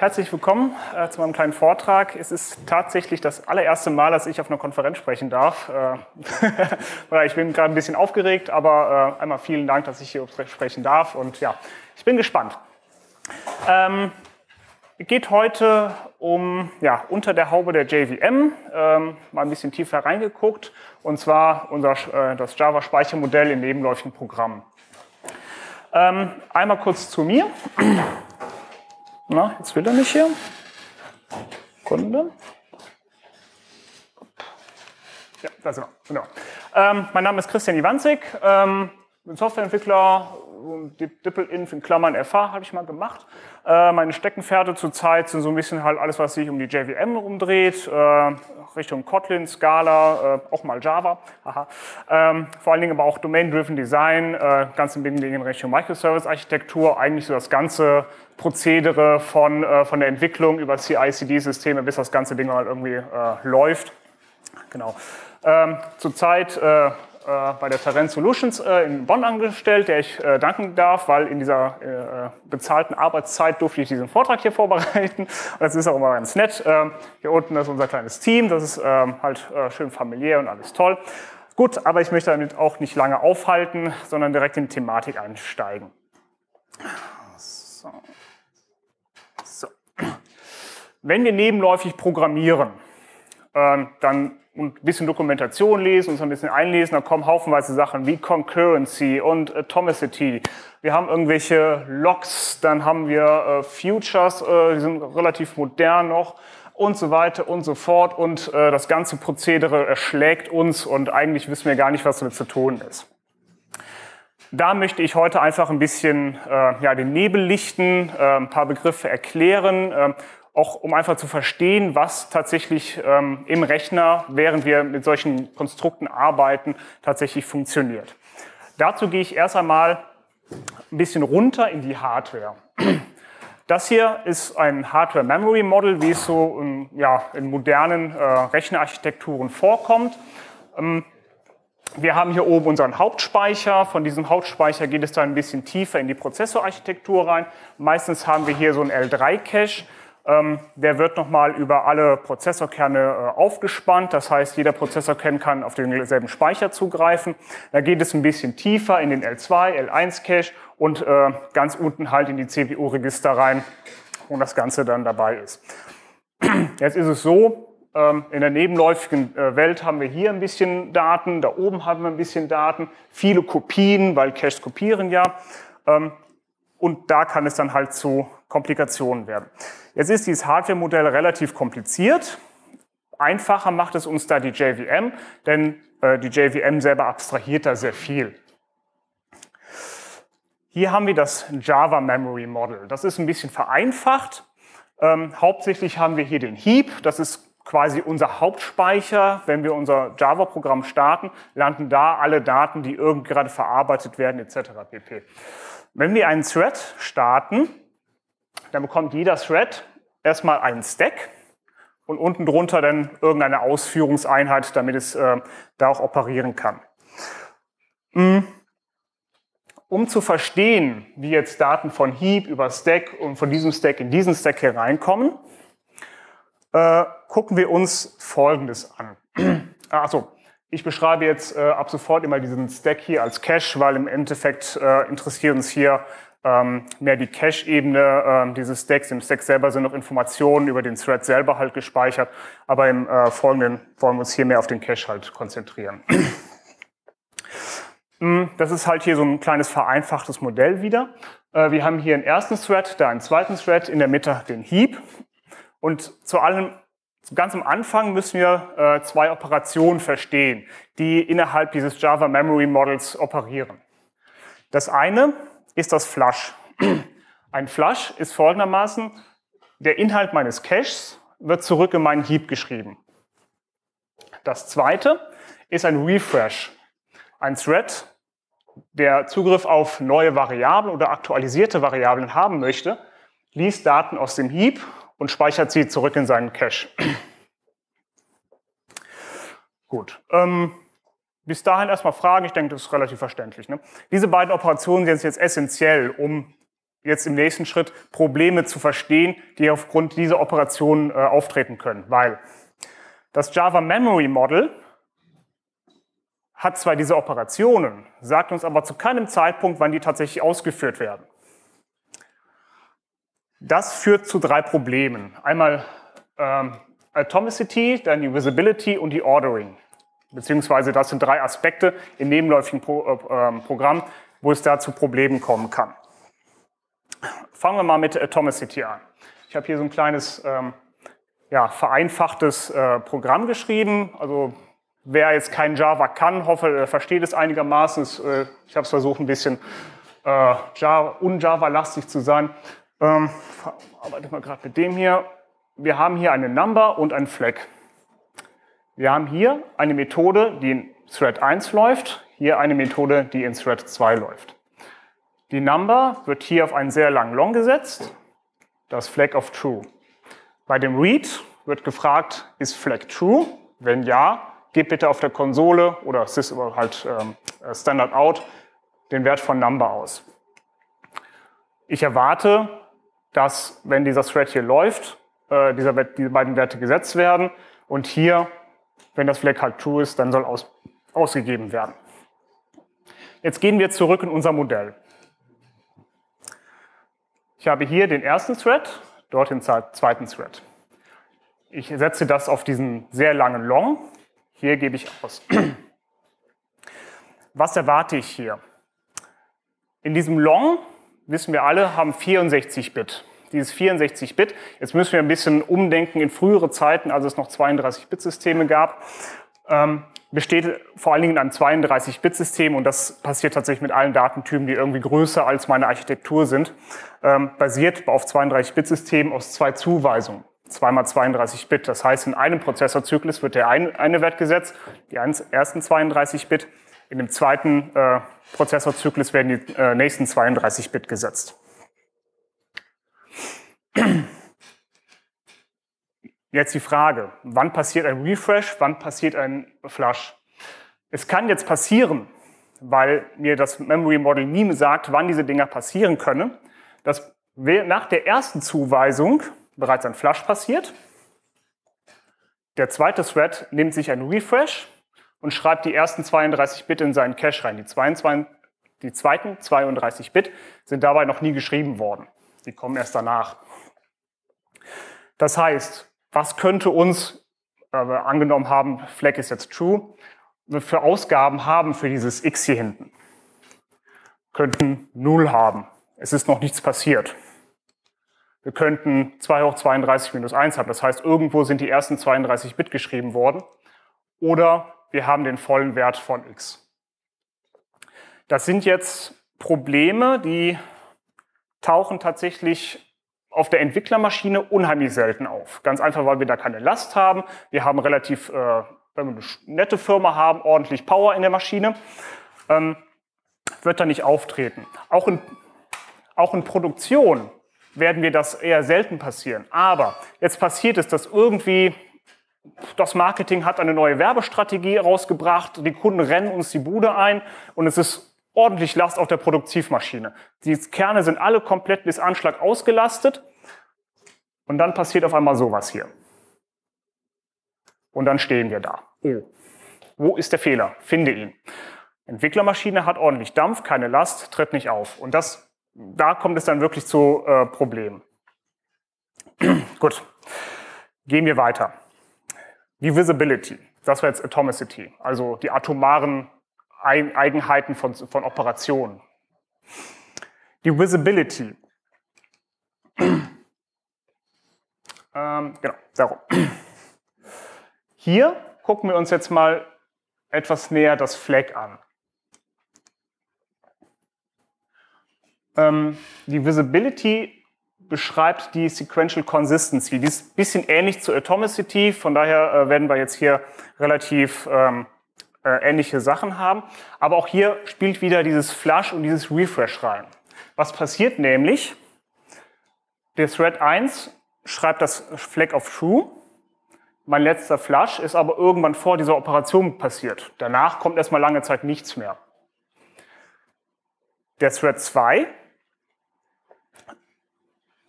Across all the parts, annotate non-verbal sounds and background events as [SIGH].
Herzlich willkommen äh, zu meinem kleinen Vortrag. Es ist tatsächlich das allererste Mal, dass ich auf einer Konferenz sprechen darf. Äh, [LAUGHS] ich bin gerade ein bisschen aufgeregt, aber äh, einmal vielen Dank, dass ich hier sprechen darf. Und ja, ich bin gespannt. Ähm, geht heute um ja, unter der Haube der JVM, ähm, mal ein bisschen tiefer reingeguckt, und zwar unser, äh, das Java-Speichermodell in nebenläufigen Programmen. Ähm, einmal kurz zu mir. Na, jetzt will er nicht hier. Kunde. Ja, da sind wir. Genau. Ähm, mein Name ist Christian Iwanzig, ähm, bin Softwareentwickler, Dippel-Inf in Klammern FH habe ich mal gemacht. Äh, meine Steckenpferde zurzeit sind so ein bisschen halt alles, was sich um die JVM rumdreht, äh, Richtung Kotlin, Scala, äh, auch mal Java. Ähm, vor allen Dingen aber auch Domain-Driven Design, äh, ganz im Ding in Richtung Microservice-Architektur, eigentlich so das ganze Prozedere von, äh, von der Entwicklung über CI-CD-Systeme, bis das ganze Ding halt irgendwie äh, läuft. Genau. Ähm, zurzeit äh, bei der Tarrant Solutions äh, in Bonn angestellt, der ich äh, danken darf, weil in dieser bezahlten Arbeitszeit durfte ich diesen Vortrag hier vorbereiten. Das ist auch immer ganz nett. Ähm, hier unten ist unser kleines Team, das ist ähm, halt schön familiär und alles toll. Gut, aber ich möchte damit auch nicht lange aufhalten, sondern direkt in die Thematik einsteigen. So. So. Wenn wir nebenläufig programmieren, ähm, dann und ein bisschen Dokumentation lesen, uns ein bisschen einlesen, da kommen haufenweise Sachen wie Concurrency und Atomicity. Wir haben irgendwelche Logs, dann haben wir äh, Futures, äh, die sind relativ modern noch und so weiter und so fort. Und äh, das ganze Prozedere erschlägt uns und eigentlich wissen wir gar nicht, was damit zu tun ist. Da möchte ich heute einfach ein bisschen äh, ja, den Nebel lichten, äh, ein paar Begriffe erklären äh, auch um einfach zu verstehen, was tatsächlich ähm, im Rechner, während wir mit solchen Konstrukten arbeiten, tatsächlich funktioniert. Dazu gehe ich erst einmal ein bisschen runter in die Hardware. Das hier ist ein Hardware-Memory-Model, wie es so in, ja, in modernen äh, Rechnerarchitekturen vorkommt. Ähm, wir haben hier oben unseren Hauptspeicher. Von diesem Hauptspeicher geht es dann ein bisschen tiefer in die Prozessorarchitektur rein. Meistens haben wir hier so einen L3-Cache. Ähm, der wird nochmal über alle Prozessorkerne äh, aufgespannt. Das heißt, jeder Prozessorkern kann auf denselben Speicher zugreifen. Da geht es ein bisschen tiefer in den L2, L1 Cache und äh, ganz unten halt in die CPU-Register rein, wo das Ganze dann dabei ist. [CLEARS THROAT] Jetzt ist es so, ähm, in der nebenläufigen äh, Welt haben wir hier ein bisschen Daten, da oben haben wir ein bisschen Daten, viele Kopien, weil Caches kopieren ja. Ähm, und da kann es dann halt zu Komplikationen werden. Jetzt ist dieses Hardware-Modell relativ kompliziert. Einfacher macht es uns da die JVM, denn äh, die JVM selber abstrahiert da sehr viel. Hier haben wir das Java Memory Model. Das ist ein bisschen vereinfacht. Ähm, hauptsächlich haben wir hier den Heap. Das ist quasi unser Hauptspeicher. Wenn wir unser Java-Programm starten, landen da alle Daten, die irgendwie gerade verarbeitet werden, etc. pp. Wenn wir einen Thread starten, dann bekommt jeder Thread erstmal einen Stack und unten drunter dann irgendeine Ausführungseinheit, damit es äh, da auch operieren kann. Hm. Um zu verstehen, wie jetzt Daten von Heap über Stack und von diesem Stack in diesen Stack hereinkommen, äh, gucken wir uns Folgendes an. [CLEARS THROAT] Achso, ich beschreibe jetzt äh, ab sofort immer diesen Stack hier als Cache, weil im Endeffekt äh, interessiert uns hier ähm, mehr die Cache-Ebene ähm, dieses Stacks. Im Stack selber sind noch Informationen über den Thread selber halt gespeichert, aber im äh, Folgenden wollen wir uns hier mehr auf den Cache halt konzentrieren. Hm, [CLEARS THROAT] das ist halt hier so ein kleines vereinfachtes Modell wieder. Äh, wir haben hier einen ersten Thread, da einen zweiten Thread, in der Mitte den Heap. Und zu allem, ganz am Anfang müssen wir äh, zwei Operationen verstehen, die innerhalb dieses Java Memory Models operieren. Das eine ist das Flush. Ein Flush ist folgendermaßen, der Inhalt meines Caches wird zurück in meinen Heap geschrieben. Das zweite ist ein Refresh. Ein Thread, der Zugriff auf neue Variablen oder aktualisierte Variablen haben möchte, liest Daten aus dem Heap und speichert sie zurück in seinen Cache. Gut. Ähm, bis dahin erstmal Fragen, ich denke, das ist relativ verständlich. Ne? Diese beiden Operationen sind jetzt essentiell, um jetzt im nächsten Schritt Probleme zu verstehen, die aufgrund dieser Operationen äh, auftreten können. Weil das Java Memory Model hat zwar diese Operationen, sagt uns aber zu keinem Zeitpunkt, wann die tatsächlich ausgeführt werden. Das führt zu drei Problemen. Einmal ähm, Atomicity, dann die Visibility und die Ordering. Beziehungsweise das sind drei Aspekte im nebenläufigen Pro, äh, ähm, Programm, wo es da zu Problemen kommen kann. Fangen wir mal mit Atomicity an. Ich habe hier so ein kleines ähm, ja, vereinfachtes äh, Programm geschrieben. Also wer jetzt kein Java kann, hoffe, er versteht es einigermaßen. Äh, ich habe es versucht, ein bisschen äh, un-Java-lastig zu sein. Ähm, arbeite mal gerade mit dem hier. Wir haben hier eine Number und ein Flag. Wir haben hier eine Methode, die in Thread 1 läuft, hier eine Methode, die in Thread 2 läuft. Die Number wird hier auf einen sehr langen Long gesetzt, das Flag of True. Bei dem Read wird gefragt, ist Flag True? Wenn ja, gib bitte auf der Konsole oder halt ähm, Standard Out den Wert von Number aus. Ich erwarte, dass, wenn dieser Thread hier läuft, äh, dieser, diese beiden Werte gesetzt werden und hier, wenn das Flag halt true ist, dann soll aus, ausgegeben werden. Jetzt gehen wir zurück in unser Modell. Ich habe hier den ersten Thread, dort den zweiten Thread. Ich setze das auf diesen sehr langen Long. Hier gebe ich aus. [CLEARS THROAT] Was erwarte ich hier? In diesem Long, wissen wir alle, haben 64 Bit. Dieses 64 Bit, jetzt müssen wir ein bisschen umdenken in frühere Zeiten, als es noch 32-Bit-Systeme gab, ähm, besteht vor allen Dingen in einem 32-Bit-System und das passiert tatsächlich mit allen Datentypen, die irgendwie größer als meine Architektur sind, ähm, basiert auf 32-Bit-Systemen aus zwei Zuweisungen. 2 mal 32 Bit. Das heißt, in einem Prozessorzyklus wird der ein, eine Wert gesetzt, die ersten 32 Bit. In dem zweiten äh, Prozessorzyklus werden die äh, nächsten 32 Bit gesetzt. Jetzt die Frage, wann passiert ein Refresh, wann passiert ein Flush? Es kann jetzt passieren, weil mir das Memory Model nie sagt, wann diese Dinger passieren können, dass nach der ersten Zuweisung bereits ein Flush passiert. Der zweite Thread nimmt sich ein Refresh und schreibt die ersten 32 Bit in seinen Cache rein. Die, 22, die zweiten 32 Bit sind dabei noch nie geschrieben worden. Die kommen erst danach. Das heißt, was könnte uns, äh, angenommen haben, Flag ist jetzt true, für Ausgaben haben für dieses x hier hinten? Könnten 0 haben. Es ist noch nichts passiert. Wir könnten 2 hoch 32 minus 1 haben. Das heißt, irgendwo sind die ersten 32 Bit geschrieben worden. Oder wir haben den vollen Wert von x. Das sind jetzt Probleme, die tauchen tatsächlich auf der Entwicklermaschine unheimlich selten auf. Ganz einfach, weil wir da keine Last haben. Wir haben relativ, äh, wenn wir eine nette Firma haben, ordentlich Power in der Maschine. Ähm, wird da nicht auftreten. Auch in, auch in Produktion werden wir das eher selten passieren. Aber jetzt passiert es, dass irgendwie das Marketing hat eine neue Werbestrategie rausgebracht, die Kunden rennen uns die Bude ein und es ist ordentlich Last auf der Produktivmaschine. Die Kerne sind alle komplett bis Anschlag ausgelastet und dann passiert auf einmal sowas hier. Und dann stehen wir da. Oh, wo ist der Fehler? Finde ihn. Entwicklermaschine hat ordentlich Dampf, keine Last, tritt nicht auf. Und das da kommt es dann wirklich zu äh, Problemen. [CLEARS THROAT] Gut, gehen wir weiter. Die Visibility, das war jetzt Atomicity, also die atomaren Eigenheiten von, von Operationen. Die Visibility. ähm, genau, darum. Hier gucken wir uns jetzt mal etwas näher das Flag an. Ähm, die Visibility beschreibt die Sequential Consistency. Die ist ein bisschen ähnlich zu Atomicity, von daher äh, werden wir jetzt hier relativ ähm, äh, ähnliche Sachen haben. Aber auch hier spielt wieder dieses Flush und dieses Refresh rein. Was passiert nämlich? Der Thread 1 schreibt das Flag of True. Mein letzter Flush ist aber irgendwann vor dieser Operation passiert. Danach kommt erstmal lange Zeit nichts mehr. Der Thread 2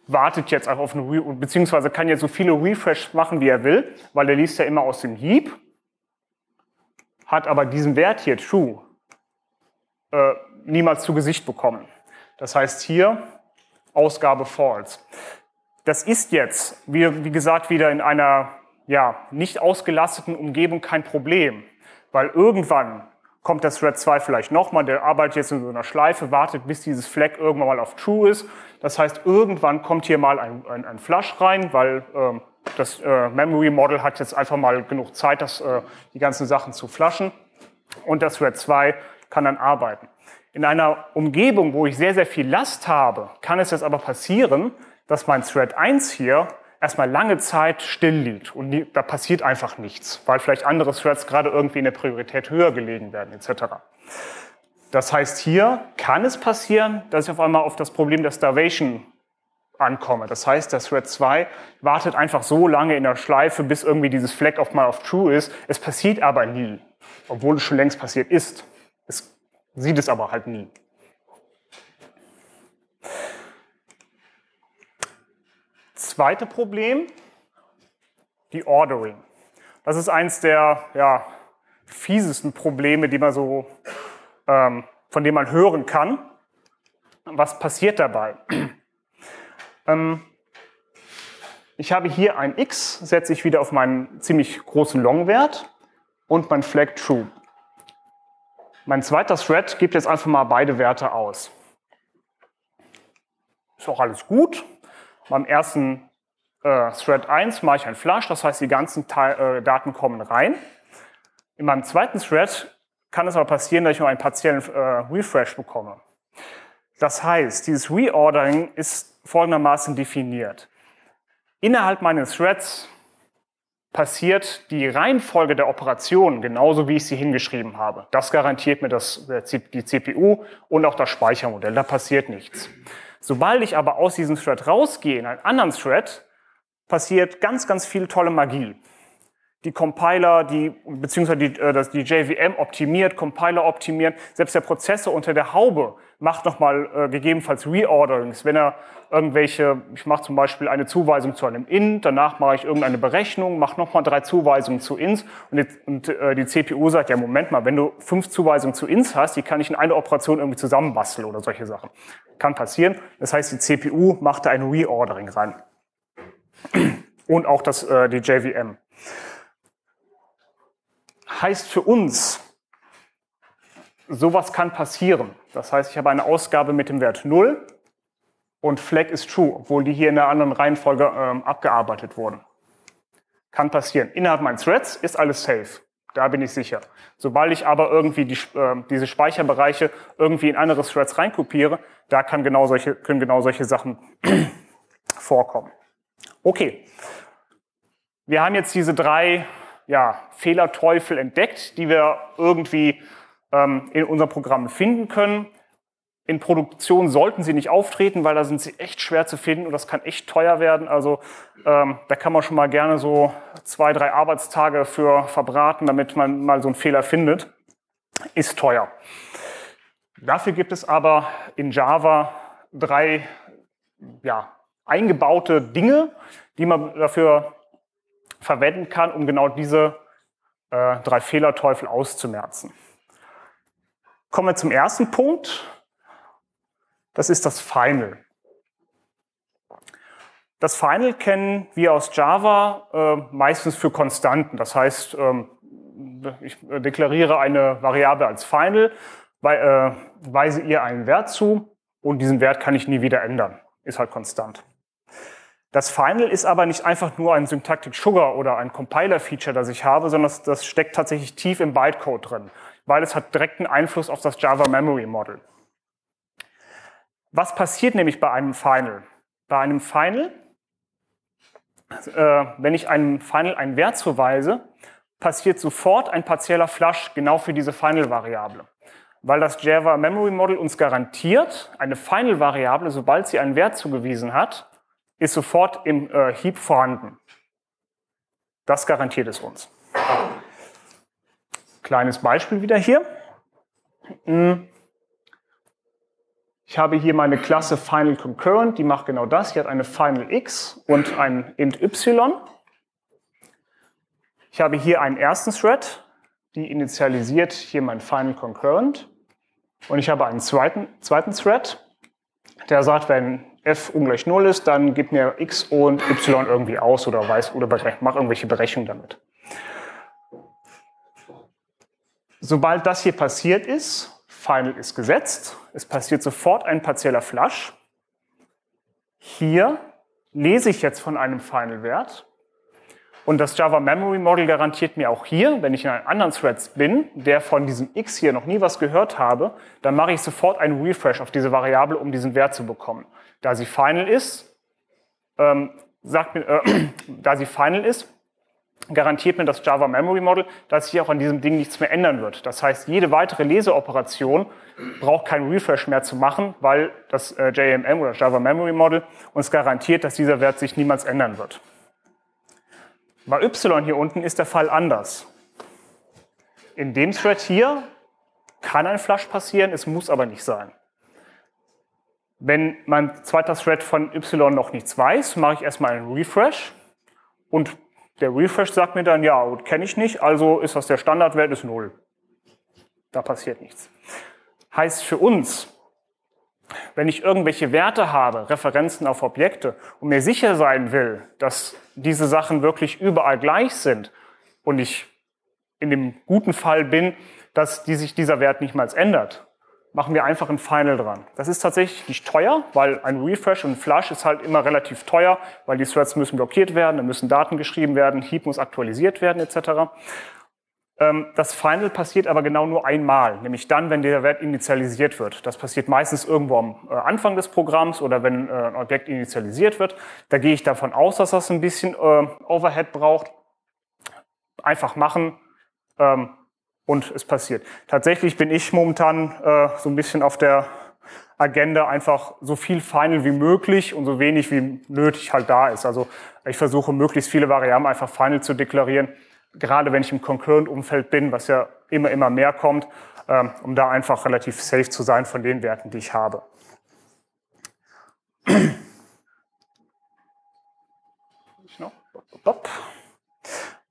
wartet jetzt auf eine Re beziehungsweise kann jetzt so viele Refresh machen, wie er will, weil er liest ja immer aus dem Heap, hat aber diesen Wert hier, true, äh, niemals zu Gesicht bekommen. Das heißt hier Ausgabe false. Das ist jetzt, wie, wie gesagt, wieder in einer ja, nicht ausgelasteten Umgebung kein Problem, weil irgendwann kommt der Thread 2 vielleicht nochmal, der arbeitet jetzt in so einer Schleife, wartet, bis dieses Flag irgendwann mal auf True ist. Das heißt, irgendwann kommt hier mal ein, ein, ein Flush rein, weil ähm, das äh, Memory Model hat jetzt einfach mal genug Zeit, das, äh, die ganzen Sachen zu flashen. Und das Thread 2 kann dann arbeiten. In einer Umgebung, wo ich sehr, sehr viel Last habe, kann es jetzt aber passieren, dass mein Thread 1 hier erstmal lange Zeit still liegt und nie, da passiert einfach nichts, weil vielleicht andere Threads gerade irgendwie in der Priorität höher gelegen werden etc. Das heißt, hier kann es passieren, dass ich auf einmal auf das Problem der Starvation ankomme. Das heißt, der Thread 2 wartet einfach so lange in der Schleife, bis irgendwie dieses Flag auf mal auf True ist. Es passiert aber nie, obwohl es schon längst passiert ist. Es sieht es aber halt nie. Zweite Problem, die Ordering. Das ist eins der ja, fiesesten Probleme, die man so, ähm, von dem man hören kann. Was passiert dabei? Ähm, ich habe hier ein x, setze ich wieder auf meinen ziemlich großen Long-Wert und mein Flag True. Mein zweiter Thread gibt jetzt einfach mal beide Werte aus. Ist auch alles gut. Beim ersten äh, Thread 1 mache ich ein Flush, das heißt, die ganzen Teil, äh, Daten kommen rein. In meinem zweiten Thread kann es aber passieren, dass ich nur einen partiellen äh, Refresh bekomme. Das heißt, dieses Reordering ist folgendermaßen definiert. Innerhalb meines Threads passiert die Reihenfolge der Operationen genauso, wie ich sie hingeschrieben habe. Das garantiert mir das, die CPU und auch das Speichermodell. Da passiert nichts. Sobald ich aber aus diesem Thread rausgehe in einen anderen Thread, passiert ganz, ganz viel tolle Magie. Die Compiler, die, beziehungsweise die, äh, das, die JVM optimiert, Compiler optimiert, selbst der Prozessor unter der Haube macht nochmal äh, gegebenenfalls Reorderings. Wenn er irgendwelche, ich mache zum Beispiel eine Zuweisung zu einem Int, danach mache ich irgendeine Berechnung, mache nochmal drei Zuweisungen zu Ints und, die, und äh, die CPU sagt, ja Moment mal, wenn du fünf Zuweisungen zu Ints hast, die kann ich in eine Operation irgendwie zusammenbasteln oder solche Sachen. Kann passieren. Das heißt, die CPU macht da ein Reordering rein. Und auch das, äh, die JVM. Heißt für uns, sowas kann passieren. Das heißt, ich habe eine Ausgabe mit dem Wert 0 und Flag ist true, obwohl die hier in einer anderen Reihenfolge ähm, abgearbeitet wurden. Kann passieren. Innerhalb meines Threads ist alles safe. Da bin ich sicher. Sobald ich aber irgendwie die, äh, diese Speicherbereiche irgendwie in andere Threads reinkopiere, da kann genau solche, können genau solche Sachen [CLEARS THROAT] vorkommen. Okay. Wir haben jetzt diese drei ja, Fehlerteufel entdeckt, die wir irgendwie ähm, in unserem Programm finden können. In Produktion sollten sie nicht auftreten, weil da sind sie echt schwer zu finden und das kann echt teuer werden. Also ähm, da kann man schon mal gerne so zwei, drei Arbeitstage für verbraten, damit man mal so einen Fehler findet. Ist teuer. Dafür gibt es aber in Java drei ja, eingebaute Dinge, die man dafür verwenden kann, um genau diese äh, drei Fehlerteufel auszumerzen. Kommen wir zum ersten Punkt. Das ist das Final. Das Final kennen wir aus Java äh, meistens für Konstanten. Das heißt, ähm, ich deklariere eine Variable als Final, weil, äh, weise ihr einen Wert zu und diesen Wert kann ich nie wieder ändern. Ist halt konstant. Das Final ist aber nicht einfach nur ein Syntactic Sugar oder ein Compiler-Feature, das ich habe, sondern das, das steckt tatsächlich tief im Bytecode drin, weil es hat direkten Einfluss auf das Java Memory Model. Was passiert nämlich bei einem Final? Bei einem Final, äh, wenn ich einem Final einen Wert zuweise, passiert sofort ein partieller Flush genau für diese Final-Variable. Weil das Java Memory Model uns garantiert, eine Final-Variable, sobald sie einen Wert zugewiesen hat, ist sofort im äh, Heap vorhanden. Das garantiert es uns. Kleines Beispiel wieder hier. Hm. Ich habe hier meine Klasse Final Concurrent, die macht genau das. Die hat eine Final x und ein int y. Ich habe hier einen ersten Thread, die initialisiert hier mein Final Concurrent. Und ich habe einen zweiten, zweiten Thread, der sagt, wenn f ungleich 0 ist, dann gib mir x und y irgendwie aus oder weiß oder mach irgendwelche Berechnungen damit. Sobald das hier passiert ist, Final ist gesetzt, es passiert sofort ein partieller Flush. Hier lese ich jetzt von einem Final-Wert und das Java Memory Model garantiert mir auch hier, wenn ich in einem anderen Thread bin, der von diesem x hier noch nie was gehört habe, dann mache ich sofort einen Refresh auf diese Variable, um diesen Wert zu bekommen. Da sie final ist, ähm, sagt mir, äh, [CLEARS THROAT] da sie final ist, garantiert mir das Java Memory Model, dass sich auch an diesem Ding nichts mehr ändern wird. Das heißt, jede weitere Leseoperation braucht keinen Refresh mehr zu machen, weil das äh, JMM oder Java Memory Model uns garantiert, dass dieser Wert sich niemals ändern wird. Bei y hier unten ist der Fall anders. In dem Thread hier kann ein Flush passieren, es muss aber nicht sein. Wenn mein zweiter Thread von y noch nichts weiß, mache ich erstmal einen Refresh und der Refresh sagt mir dann, ja, kenne ich nicht, also ist das der Standardwert, ist 0. Da passiert nichts. Heißt für uns, wenn ich irgendwelche Werte habe, Referenzen auf Objekte und mir sicher sein will, dass diese Sachen wirklich überall gleich sind und ich in dem guten Fall bin, dass die sich dieser Wert nicht mal ändert, machen wir einfach ein Final dran. Das ist tatsächlich nicht teuer, weil ein Refresh und ein Flush ist halt immer relativ teuer, weil die Threads müssen blockiert werden, da müssen Daten geschrieben werden, Heap muss aktualisiert werden etc. Ähm, das Final passiert aber genau nur einmal, nämlich dann, wenn der Wert initialisiert wird. Das passiert meistens irgendwo am äh, Anfang des Programms oder wenn äh, ein Objekt initialisiert wird. Da gehe ich davon aus, dass das ein bisschen äh, Overhead braucht. Einfach machen, ähm, und es passiert. Tatsächlich bin ich momentan äh, so ein bisschen auf der Agenda einfach so viel Final wie möglich und so wenig wie nötig halt da ist. Also ich versuche möglichst viele Variablen einfach Final zu deklarieren, gerade wenn ich im Concurrent-Umfeld bin, was ja immer, immer mehr kommt, ähm, um da einfach relativ safe zu sein von den Werten, die ich habe.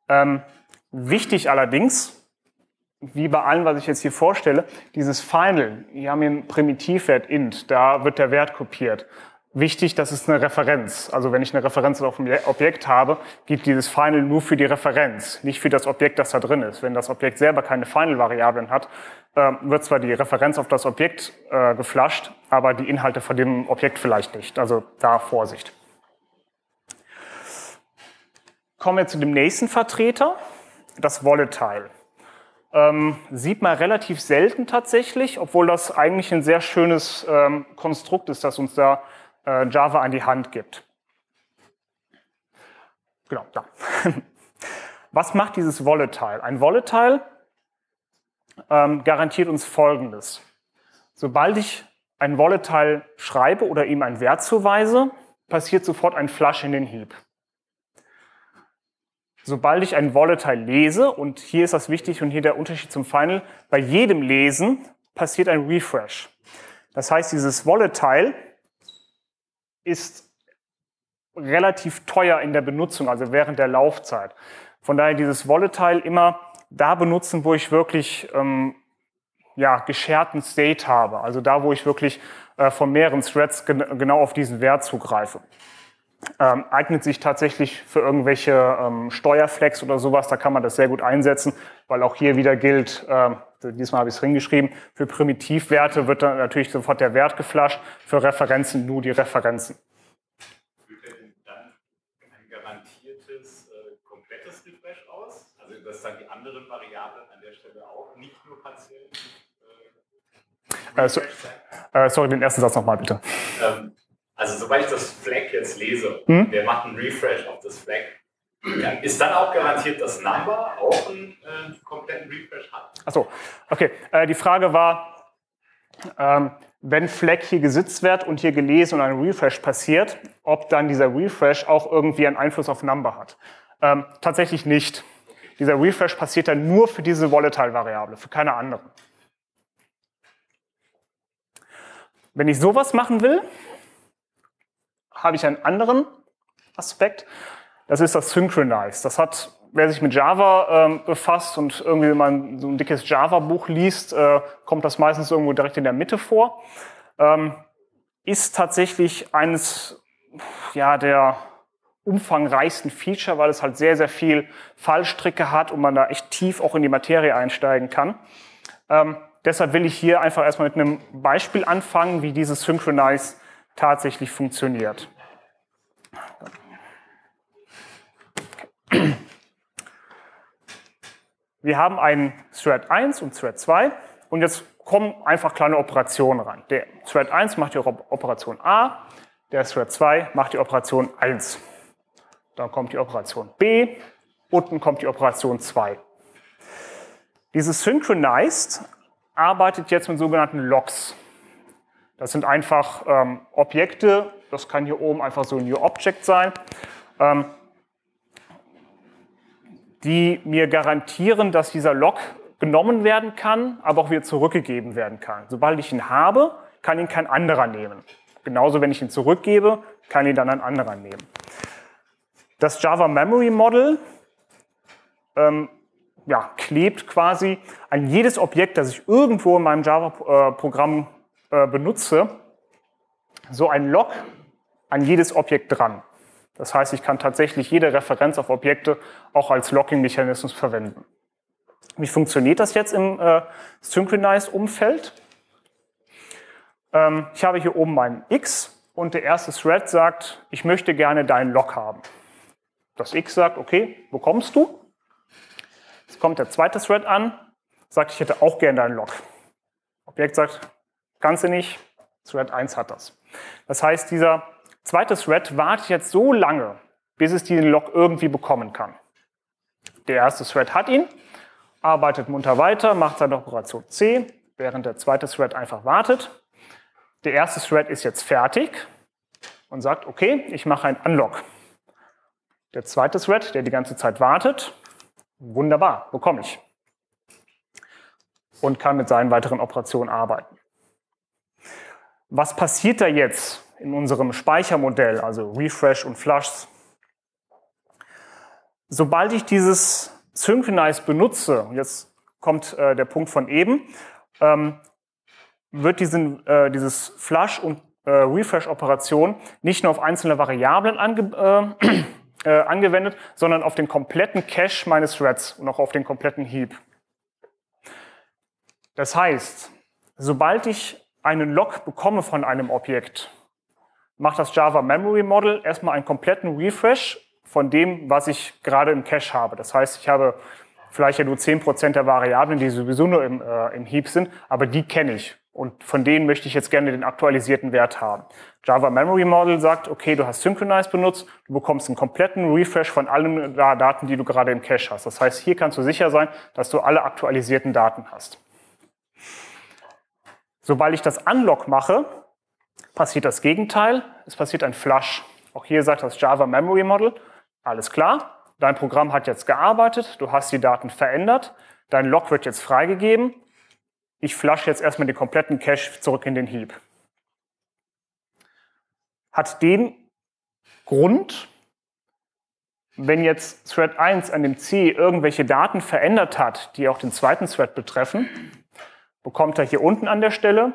Ähm, wichtig allerdings, wie bei allem, was ich jetzt hier vorstelle, dieses Final, hier haben wir einen Primitivwert int, da wird der Wert kopiert. Wichtig, das ist eine Referenz. Also wenn ich eine Referenz auf ein Objekt habe, gibt dieses Final nur für die Referenz, nicht für das Objekt, das da drin ist. Wenn das Objekt selber keine Final-Variablen hat, äh, wird zwar die Referenz auf das Objekt äh, geflasht, aber die Inhalte von dem Objekt vielleicht nicht. Also da Vorsicht. Kommen wir zu dem nächsten Vertreter, das Volatile. Ähm, sieht man relativ selten tatsächlich, obwohl das eigentlich ein sehr schönes ähm, Konstrukt ist, das uns da äh, Java an die Hand gibt. Genau, da. [LAUGHS] Was macht dieses Volatile? Ein Volatile ähm, garantiert uns Folgendes. Sobald ich ein Volatile schreibe oder ihm einen Wert zuweise, passiert sofort ein Flush in den Heap sobald ich ein Volatile lese, und hier ist das wichtig und hier der Unterschied zum Final, bei jedem Lesen passiert ein Refresh. Das heißt, dieses Volatile ist relativ teuer in der Benutzung, also während der Laufzeit. Von daher dieses Volatile immer da benutzen, wo ich wirklich ähm, ja, gescherten State habe, also da, wo ich wirklich äh, von mehreren Threads gen genau auf diesen Wert zugreife ähm, eignet sich tatsächlich für irgendwelche ähm, Steuerflex oder sowas. Da kann man das sehr gut einsetzen, weil auch hier wieder gilt, äh, diesmal habe ich es hingeschrieben, für Primitivwerte wird dann natürlich sofort der Wert geflasht, für Referenzen nur die Referenzen. dann ein garantiertes, äh, komplettes Refresh aus? Also dass dann die anderen Variablen an der Stelle auch nicht nur partiell äh, äh, so, äh, sorry, den ersten Satz nochmal bitte. Ähm, also sobald ich das Flag jetzt lese, hm? der macht einen Refresh auf das Flag, ist dann auch garantiert, dass Number auch einen äh, kompletten Refresh hat? Achso, okay. Äh, die Frage war, ähm, wenn Flag hier gesitzt wird und hier gelesen und ein Refresh passiert, ob dann dieser Refresh auch irgendwie einen Einfluss auf Number hat. Ähm, tatsächlich nicht. Dieser Refresh passiert dann nur für diese Volatile-Variable, für keine andere. Wenn ich sowas machen will, habe ich einen anderen Aspekt. Das ist das Synchronize. Das hat, wer sich mit Java ähm, befasst und irgendwie mal so ein dickes Java-Buch liest, äh, kommt das meistens irgendwo direkt in der Mitte vor. Ähm, ist tatsächlich eines ja, der umfangreichsten Feature, weil es halt sehr, sehr viel Fallstricke hat und man da echt tief auch in die Materie einsteigen kann. Ähm, deshalb will ich hier einfach erstmal mit einem Beispiel anfangen, wie dieses Synchronize tatsächlich funktioniert. Wir haben einen Thread 1 und Thread 2 und jetzt kommen einfach kleine Operationen ran. Der Thread 1 macht die Operation A, der Thread 2 macht die Operation 1. Dann kommt die Operation B, unten kommt die Operation 2. Dieses Synchronized arbeitet jetzt mit sogenannten Logs. Das sind einfach ähm, Objekte, das kann hier oben einfach so ein New Object sein, ähm, die mir garantieren, dass dieser Log genommen werden kann, aber auch wieder zurückgegeben werden kann. Sobald ich ihn habe, kann ihn kein anderer nehmen. Genauso, wenn ich ihn zurückgebe, kann ihn dann ein anderer nehmen. Das Java Memory Model ähm, ja, klebt quasi an jedes Objekt, das ich irgendwo in meinem Java-Programm äh, benutze, so ein Log an jedes Objekt dran. Das heißt, ich kann tatsächlich jede Referenz auf Objekte auch als Locking-Mechanismus verwenden. Wie funktioniert das jetzt im äh, Synchronize-Umfeld? Ähm, ich habe hier oben meinen X und der erste Thread sagt, ich möchte gerne deinen Log haben. Das X sagt, okay, bekommst du. Jetzt kommt der zweite Thread an, sagt, ich hätte auch gerne deinen Log. Objekt sagt, kannst nicht, Thread 1 hat das. Das heißt, dieser zweite Thread wartet jetzt so lange, bis es diesen Log irgendwie bekommen kann. Der erste Thread hat ihn, arbeitet munter weiter, macht seine Operation C, während der zweite Thread einfach wartet. Der erste Thread ist jetzt fertig und sagt, okay, ich mache ein Unlock. Der zweite Thread, der die ganze Zeit wartet, wunderbar, bekomme ich. Und kann mit seinen weiteren Operationen arbeiten. Was passiert da jetzt in unserem Speichermodell, also Refresh und Flush? Sobald ich dieses Synchronize benutze, jetzt kommt äh, der Punkt von eben, ähm, wird diesen, äh, dieses Flush- und äh, Refresh-Operation nicht nur auf einzelne Variablen ange äh, [CLEARS THROAT] äh, angewendet, sondern auf den kompletten Cache meines Threads und auch auf den kompletten Heap. Das heißt, sobald ich einen Log bekomme von einem Objekt, macht das Java Memory Model erstmal einen kompletten Refresh von dem, was ich gerade im Cache habe. Das heißt, ich habe vielleicht ja nur 10% der Variablen, die sowieso nur im, äh, im Heap sind, aber die kenne ich. Und von denen möchte ich jetzt gerne den aktualisierten Wert haben. Java Memory Model sagt, okay, du hast Synchronize benutzt, du bekommst einen kompletten Refresh von allen Daten, die du gerade im Cache hast. Das heißt, hier kannst du sicher sein, dass du alle aktualisierten Daten hast. Sobald ich das Unlock mache, passiert das Gegenteil. Es passiert ein Flush. Auch hier sagt das Java Memory Model, alles klar, dein Programm hat jetzt gearbeitet, du hast die Daten verändert, dein Log wird jetzt freigegeben ich flush jetzt erstmal den kompletten Cache zurück in den Heap. Hat den Grund, wenn jetzt Thread 1 an dem C irgendwelche Daten verändert hat, die auch den zweiten Thread betreffen, bekommt er hier unten an der Stelle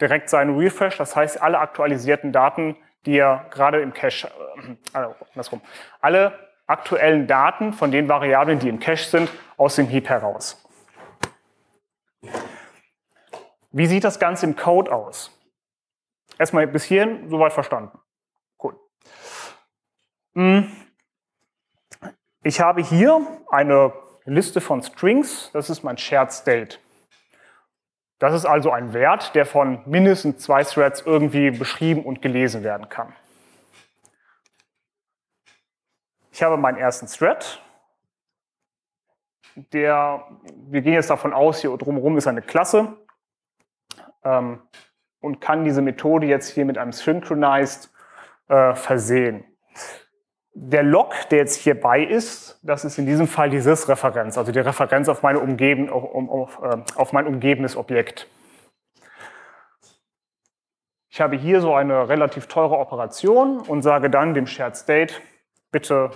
direkt seinen Refresh, das heißt alle aktualisierten Daten, die er gerade im Cache, äh, also andersrum, alle aktuellen Daten von den Variablen, die im Cache sind, aus dem Heap heraus. Wie sieht das Ganze im Code aus? Erstmal bis hierhin soweit verstanden. Cool. Hm. Ich habe hier eine Liste von Strings. Das ist mein Shared State. Das ist also ein Wert, der von mindestens zwei Threads irgendwie beschrieben und gelesen werden kann. Ich habe meinen ersten Thread. Der, wir gehen jetzt davon aus, hier drumherum ist eine Klasse ähm, und kann diese Methode jetzt hier mit einem Synchronized äh, versehen. Der Log, der jetzt hierbei ist, das ist in diesem Fall die Sys-Referenz, also die Referenz auf, meine umgeben, auf, auf, äh, auf mein umgebendes Objekt. Ich habe hier so eine relativ teure Operation und sage dann dem Shared State, bitte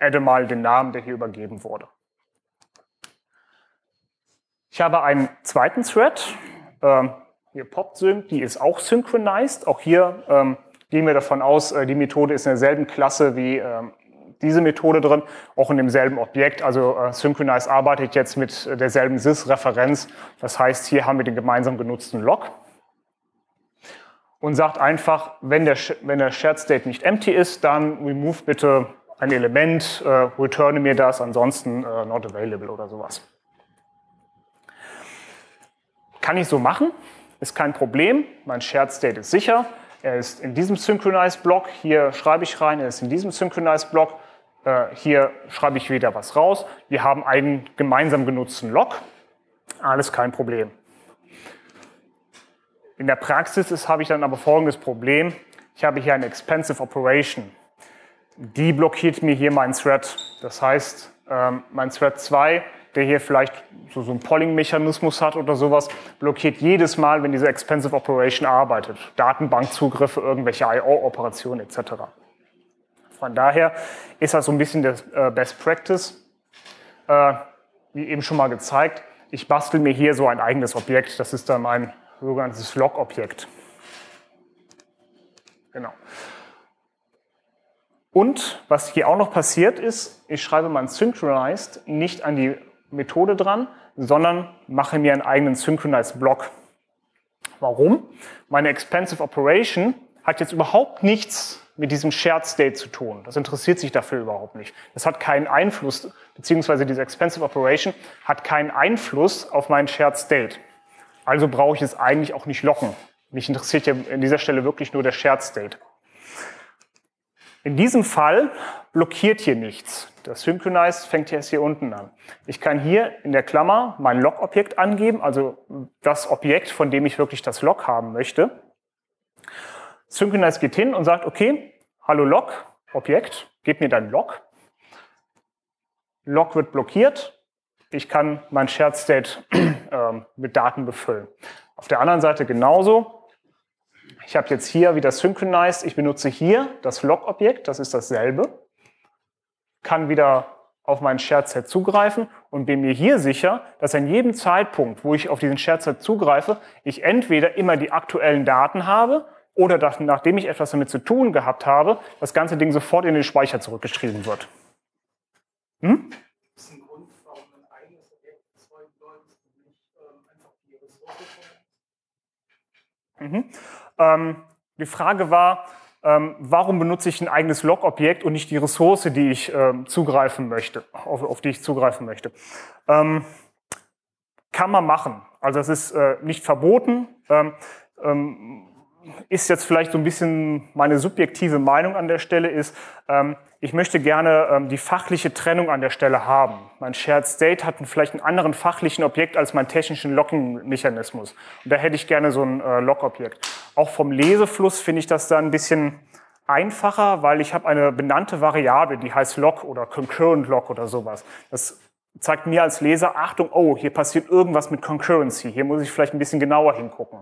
adde mal den Namen, der hier übergeben wurde. Ich habe einen zweiten Thread, ähm, hier PopSync, die ist auch synchronized. Auch hier ähm, gehen wir davon aus, äh, die Methode ist in derselben Klasse wie ähm, diese Methode drin, auch in demselben Objekt. Also äh, Synchronize arbeitet jetzt mit derselben Sys-Referenz. Das heißt, hier haben wir den gemeinsam genutzten Log und sagt einfach, wenn der, wenn der Shared State nicht empty ist, dann remove bitte ein Element, äh, returne mir das, ansonsten äh, not available oder sowas. Kann ich so machen, ist kein Problem. Mein Shared State ist sicher. Er ist in diesem Synchronize-Block. Hier schreibe ich rein, er ist in diesem Synchronize-Block. Äh, hier schreibe ich wieder was raus. Wir haben einen gemeinsam genutzten Log. Alles kein Problem. In der Praxis ist, habe ich dann aber folgendes Problem. Ich habe hier eine Expensive Operation. Die blockiert mir hier meinen Thread. Das heißt, ähm, mein Thread 2, der hier vielleicht so, so einen Polling-Mechanismus hat oder sowas, blockiert jedes Mal, wenn diese Expensive Operation arbeitet. Datenbankzugriffe, irgendwelche I.O.-Operationen etc. Von daher ist das so ein bisschen der äh, Best Practice. Äh, wie eben schon mal gezeigt, ich bastel mir hier so ein eigenes Objekt. Das ist dann mein sogenanntes Log-Objekt. Genau. Und was hier auch noch passiert ist, ich schreibe mein Synchronized nicht an die Methode dran, sondern mache mir einen eigenen Synchronized-Block. Warum? Meine Expensive Operation hat jetzt überhaupt nichts mit diesem Shared State zu tun. Das interessiert sich dafür überhaupt nicht. Das hat keinen Einfluss, beziehungsweise diese Expensive Operation hat keinen Einfluss auf meinen Shared State. Also brauche ich es eigentlich auch nicht locken. Mich interessiert ja an dieser Stelle wirklich nur der Shared State. In diesem Fall blockiert hier nichts. Das Synchronize fängt jetzt hier unten an. Ich kann hier in der Klammer mein Log-Objekt angeben, also das Objekt, von dem ich wirklich das Log haben möchte. Synchronize geht hin und sagt, okay, hallo Log, Objekt, gib mir dein Log. Log wird blockiert, ich kann mein Shared State [CLEARS THROAT] äh, mit Daten befüllen. Auf der anderen Seite genauso. Ich habe jetzt hier wieder Synchronized. Ich benutze hier das Log-Objekt, das ist dasselbe. Kann wieder auf meinen Shared Set zugreifen und bin mir hier sicher, dass an jedem Zeitpunkt, wo ich auf diesen Shared Set zugreife, ich entweder immer die aktuellen Daten habe oder dass, nachdem ich etwas damit zu tun gehabt habe, das ganze Ding sofort in den Speicher zurückgeschrieben wird. Hm? Mhm. Ähm, die Frage war, ähm, warum benutze ich ein eigenes Log-Objekt und nicht die Ressource, die ich ähm, zugreifen möchte, auf, auf, die ich zugreifen möchte? Ähm, kann man machen. Also es ist äh, nicht verboten. Ist jetzt vielleicht so ein bisschen meine subjektive Meinung an der Stelle ist, ähm, ich möchte gerne ähm, die fachliche Trennung an der Stelle haben. Mein Shared State hat vielleicht einen anderen fachlichen Objekt als mein technischen Locking-Mechanismus. Und da hätte ich gerne so ein äh, Log-Objekt. Auch vom Lesefluss finde ich das da ein bisschen einfacher, weil ich habe eine benannte Variable, die heißt Log oder Concurrent Log oder sowas. Das zeigt mir als Leser, Achtung, oh, hier passiert irgendwas mit Concurrency. Hier muss ich vielleicht ein bisschen genauer hingucken.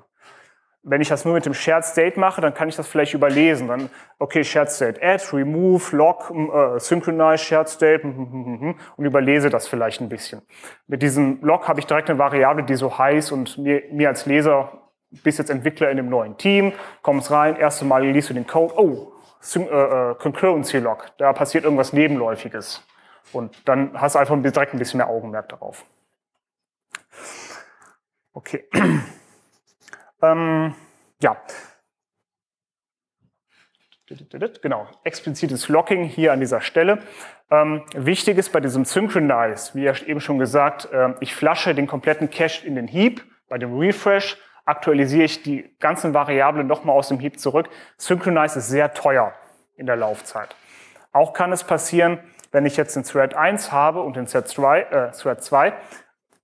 Wenn ich das nur mit dem Shared State mache, dann kann ich das vielleicht überlesen. Dann, okay, Shared State add, remove, log, äh, synchronize Shared State hm, hm, hm, und überlese das vielleicht ein bisschen. Mit diesem Log habe ich direkt eine Variable, die so heißt und mir, mir als Leser, bis jetzt Entwickler in dem neuen Team, kommst rein, erste Mal liest du den Code, oh, Syn äh, äh, Concurrency Log, da passiert irgendwas Nebenläufiges. Und dann hast du einfach direkt ein bisschen mehr Augenmerk darauf. Okay. [CLEARS THROAT] Ähm, ja. Genau, explizites Locking hier an dieser Stelle. Ähm, wichtig ist bei diesem Synchronize, wie eben schon gesagt, äh, ich flasche den kompletten Cache in den Heap. Bei dem Refresh aktualisiere ich die ganzen Variablen nochmal aus dem Heap zurück. Synchronize ist sehr teuer in der Laufzeit. Auch kann es passieren, wenn ich jetzt den Thread 1 habe und den Thread 2, äh, Thread 2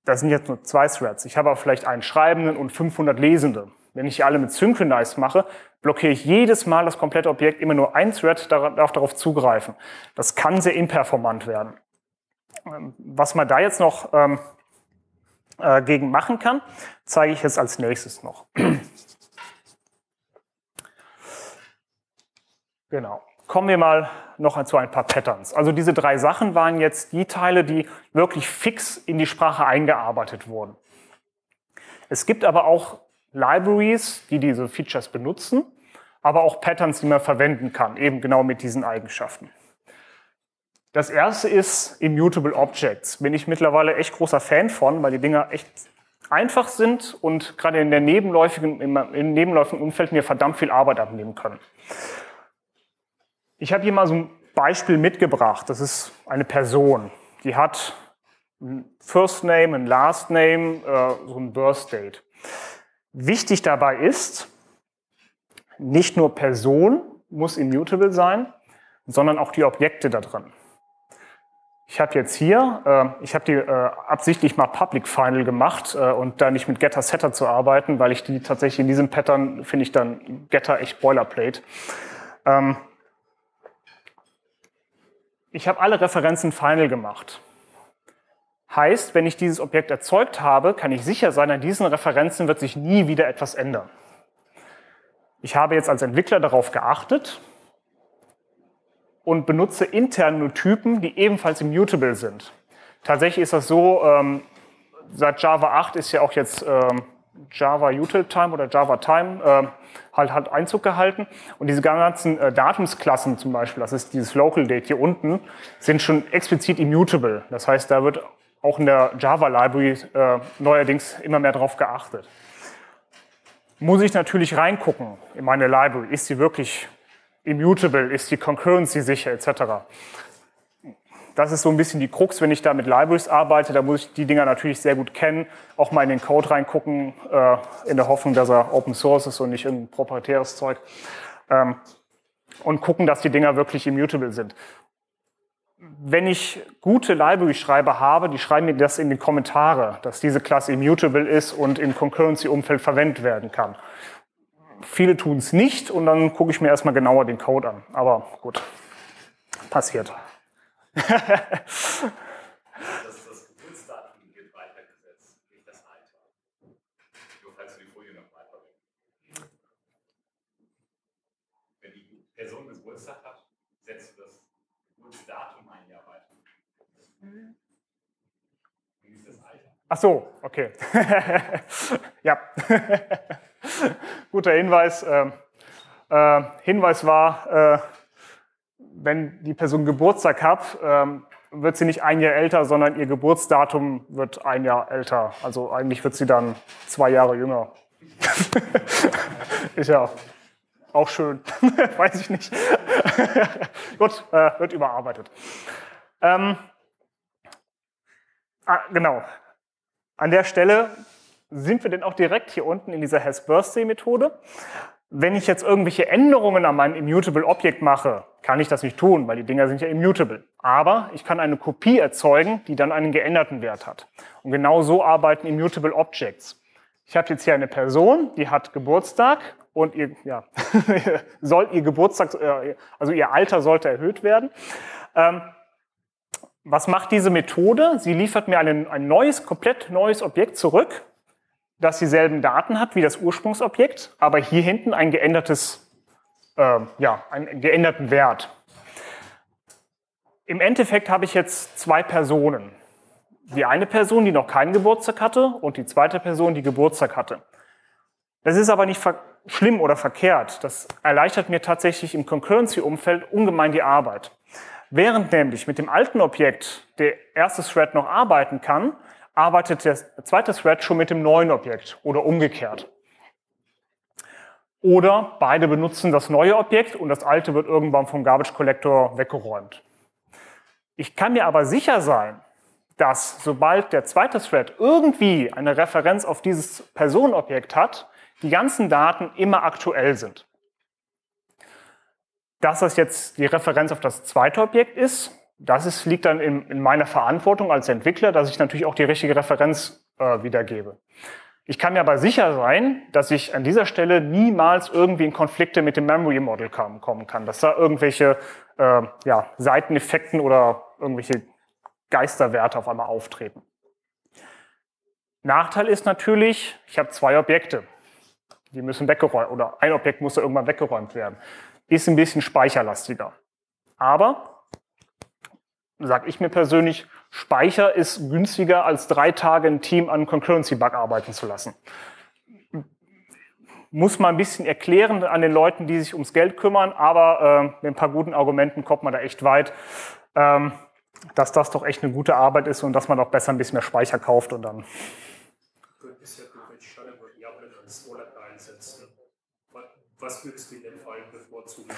das sind jetzt nur zwei Threads. Ich habe aber vielleicht einen Schreibenden und 500 Lesende. Wenn ich alle mit Synchronize mache, blockiere ich jedes Mal das komplette Objekt, immer nur ein Thread darf darauf zugreifen. Das kann sehr imperformant werden. Ähm, was man da jetzt noch ähm, äh, gegen machen kann, zeige ich jetzt als nächstes noch. [CLEARS THROAT] Genau. Kommen wir mal noch zu ein paar Patterns. Also diese drei Sachen waren jetzt die Teile, die wirklich fix in die Sprache eingearbeitet wurden. Es gibt aber auch Libraries, die diese Features benutzen, aber auch Patterns, die man verwenden kann, eben genau mit diesen Eigenschaften. Das erste ist Immutable Objects. Bin ich mittlerweile echt großer Fan von, weil die Dinger echt einfach sind und gerade in der nebenläufigen, im nebenläufigen Umfeld mir verdammt viel Arbeit abnehmen können. Ich habe hier mal so ein Beispiel mitgebracht. Das ist eine Person, die hat ein First Name, ein Last Name, äh, so ein Birth Date. Wichtig dabei ist, nicht nur Person muss immutable sein, sondern auch die Objekte da drin. Ich habe jetzt hier, äh, ich habe die äh, absichtlich mal Public Final gemacht äh, und da nicht mit Getter Setter zu arbeiten, weil ich die tatsächlich in diesem Pattern finde ich dann Getter echt Boilerplate. Ähm, ich habe alle Referenzen final gemacht. Heißt, wenn ich dieses Objekt erzeugt habe, kann ich sicher sein, an diesen Referenzen wird sich nie wieder etwas ändern. Ich habe jetzt als Entwickler darauf geachtet und benutze intern Typen, die ebenfalls immutable sind. Tatsächlich ist das so, ähm, seit Java 8 ist ja auch jetzt ähm, Java Util Time oder Java Time äh, halt, halt Einzug gehalten. Und diese ganzen äh, Datumsklassen zum Beispiel, das ist dieses Local Date hier unten, sind schon explizit immutable. Das heißt, da wird auch in der Java Library äh, neuerdings immer mehr darauf geachtet. Muss ich natürlich reingucken in meine Library. Ist sie wirklich immutable? Ist die Concurrency sicher etc.? Das ist so ein bisschen die Krux, wenn ich da mit Libraries arbeite. Da muss ich die Dinger natürlich sehr gut kennen, auch mal in den Code reingucken, äh, in der Hoffnung, dass er Open Source ist und nicht irgendein proprietäres Zeug. Ähm, und gucken, dass die Dinger wirklich immutable sind. Wenn ich gute Library-Schreiber habe, die schreiben mir das in die Kommentare, dass diese Klasse immutable ist und im Concurrency-Umfeld verwendet werden kann. Viele tun es nicht und dann gucke ich mir erstmal genauer den Code an. Aber gut, passiert das, das Geburtsdatum wird weitergesetzt, nicht das Alter. Nur falls du die Folie noch verwenden. Wenn die Person Geburtstag hat, setzt du das Geburtsdatum ein Jahr weiter. Mhm. Wie ist das Alter? Ach so, okay. [LAUGHS] ja. [LAUGHS] Guter Hinweis. Ähm, äh, Hinweis war, äh, wenn die Person Geburtstag hat, ähm, wird sie nicht ein Jahr älter, sondern ihr Geburtsdatum wird ein Jahr älter. Also eigentlich wird sie dann zwei Jahre jünger. [LAUGHS] Ist ja auch schön. [LAUGHS] Weiß ich nicht. [LAUGHS] Gut, äh, wird überarbeitet. Ähm, ah, genau. An der Stelle sind wir denn auch direkt hier unten in dieser Has-Birthday-Methode. Wenn ich jetzt irgendwelche Änderungen an meinem Immutable Objekt mache, kann ich das nicht tun, weil die Dinger sind ja immutable. Aber ich kann eine Kopie erzeugen, die dann einen geänderten Wert hat. Und genau so arbeiten Immutable Objects. Ich habe jetzt hier eine Person, die hat Geburtstag und ihr, ja, [LAUGHS] soll ihr Geburtstag, äh, also ihr Alter sollte erhöht werden. Ähm, was macht diese Methode? Sie liefert mir ein, ein neues, komplett neues Objekt zurück, das dieselben Daten hat wie das Ursprungsobjekt, aber hier hinten ein geändertes, äh, ja, einen geänderten Wert. Im Endeffekt habe ich jetzt zwei Personen. Die eine Person, die noch keinen Geburtstag hatte und die zweite Person, die Geburtstag hatte. Das ist aber nicht schlimm oder verkehrt. Das erleichtert mir tatsächlich im Concurrency-Umfeld ungemein die Arbeit. Während nämlich mit dem alten Objekt der erste Thread noch arbeiten kann, arbeitet der zweite Thread schon mit dem neuen Objekt oder umgekehrt. Oder beide benutzen das neue Objekt und das alte wird irgendwann vom Garbage Collector weggeräumt. Ich kann mir aber sicher sein, dass sobald der zweite Thread irgendwie eine Referenz auf dieses Personenobjekt hat, die ganzen Daten immer aktuell sind. Dass das jetzt die Referenz auf das zweite Objekt ist, das ist, liegt dann in, in, meiner Verantwortung als Entwickler, dass ich natürlich auch die richtige Referenz äh, wiedergebe. Ich kann mir aber sicher sein, dass ich an dieser Stelle niemals irgendwie in Konflikte mit dem Memory Model kommen kann, dass da irgendwelche äh, ja, Seiteneffekten oder irgendwelche Geisterwerte auf einmal auftreten. Nachteil ist natürlich, ich habe zwei Objekte. Die müssen weggeräumt oder ein Objekt muss da irgendwann weggeräumt werden. ist ein bisschen speicherlastiger. Aber, sage ich mir persönlich, Speicher ist günstiger als drei Tage ein Team an Concurrency-Bug arbeiten zu lassen. Muss man ein bisschen erklären an den Leuten, die sich ums Geld kümmern, aber äh, mit ein paar guten Argumenten kommt man da echt weit, ähm, dass das doch echt eine gute Arbeit ist und dass man auch besser ein bisschen mehr Speicher kauft und dann. Was würdest du denn vor allem bevorzugen?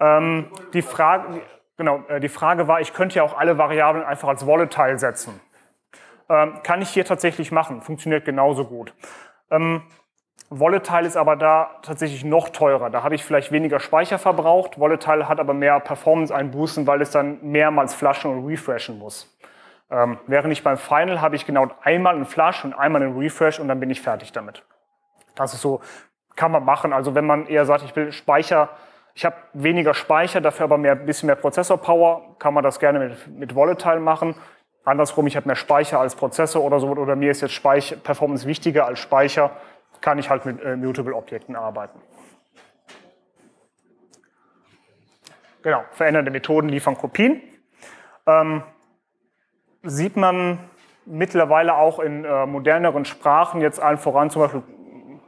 Ähm, die Frage, Genau, äh, die Frage war, ich könnte ja auch alle Variablen einfach als Volatile setzen. Ähm, kann ich hier tatsächlich machen, funktioniert genauso gut. Ähm, Volatile ist aber da tatsächlich noch teurer. Da habe ich vielleicht weniger Speicher verbraucht. Volatile hat aber mehr Performance-Einbußen, weil es dann mehrmals flashen und refreshen muss. Ähm, während ich beim Final habe ich genau einmal einen Flush und einmal einen Refresh und dann bin ich fertig damit. Das ist so, kann man machen. Also wenn man eher sagt, ich will Speicher ich habe weniger Speicher, dafür aber ein bisschen mehr Prozessor-Power, kann man das gerne mit, mit Volatile machen. Andersrum, ich habe mehr Speicher als Prozessor oder so, oder mir ist jetzt Speicher, Performance wichtiger als Speicher, kann ich halt mit äh, Mutable-Objekten arbeiten. Genau, verändernde Methoden liefern Kopien. Ähm, sieht man mittlerweile auch in äh, moderneren Sprachen, jetzt allen voran zum Beispiel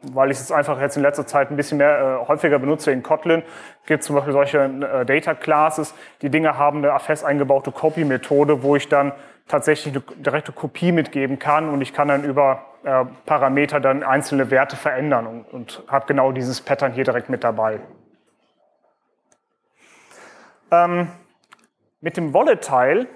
weil ich es einfach jetzt in letzter Zeit ein bisschen mehr äh, häufiger benutze in Kotlin, gibt zum Beispiel solche äh, Data Classes. Die Dinge haben eine fest eingebaute Copy-Methode, wo ich dann tatsächlich eine direkte Kopie mitgeben kann und ich kann dann über äh, Parameter dann einzelne Werte verändern und, und habe genau dieses Pattern hier direkt mit dabei. Ähm, mit dem Volatile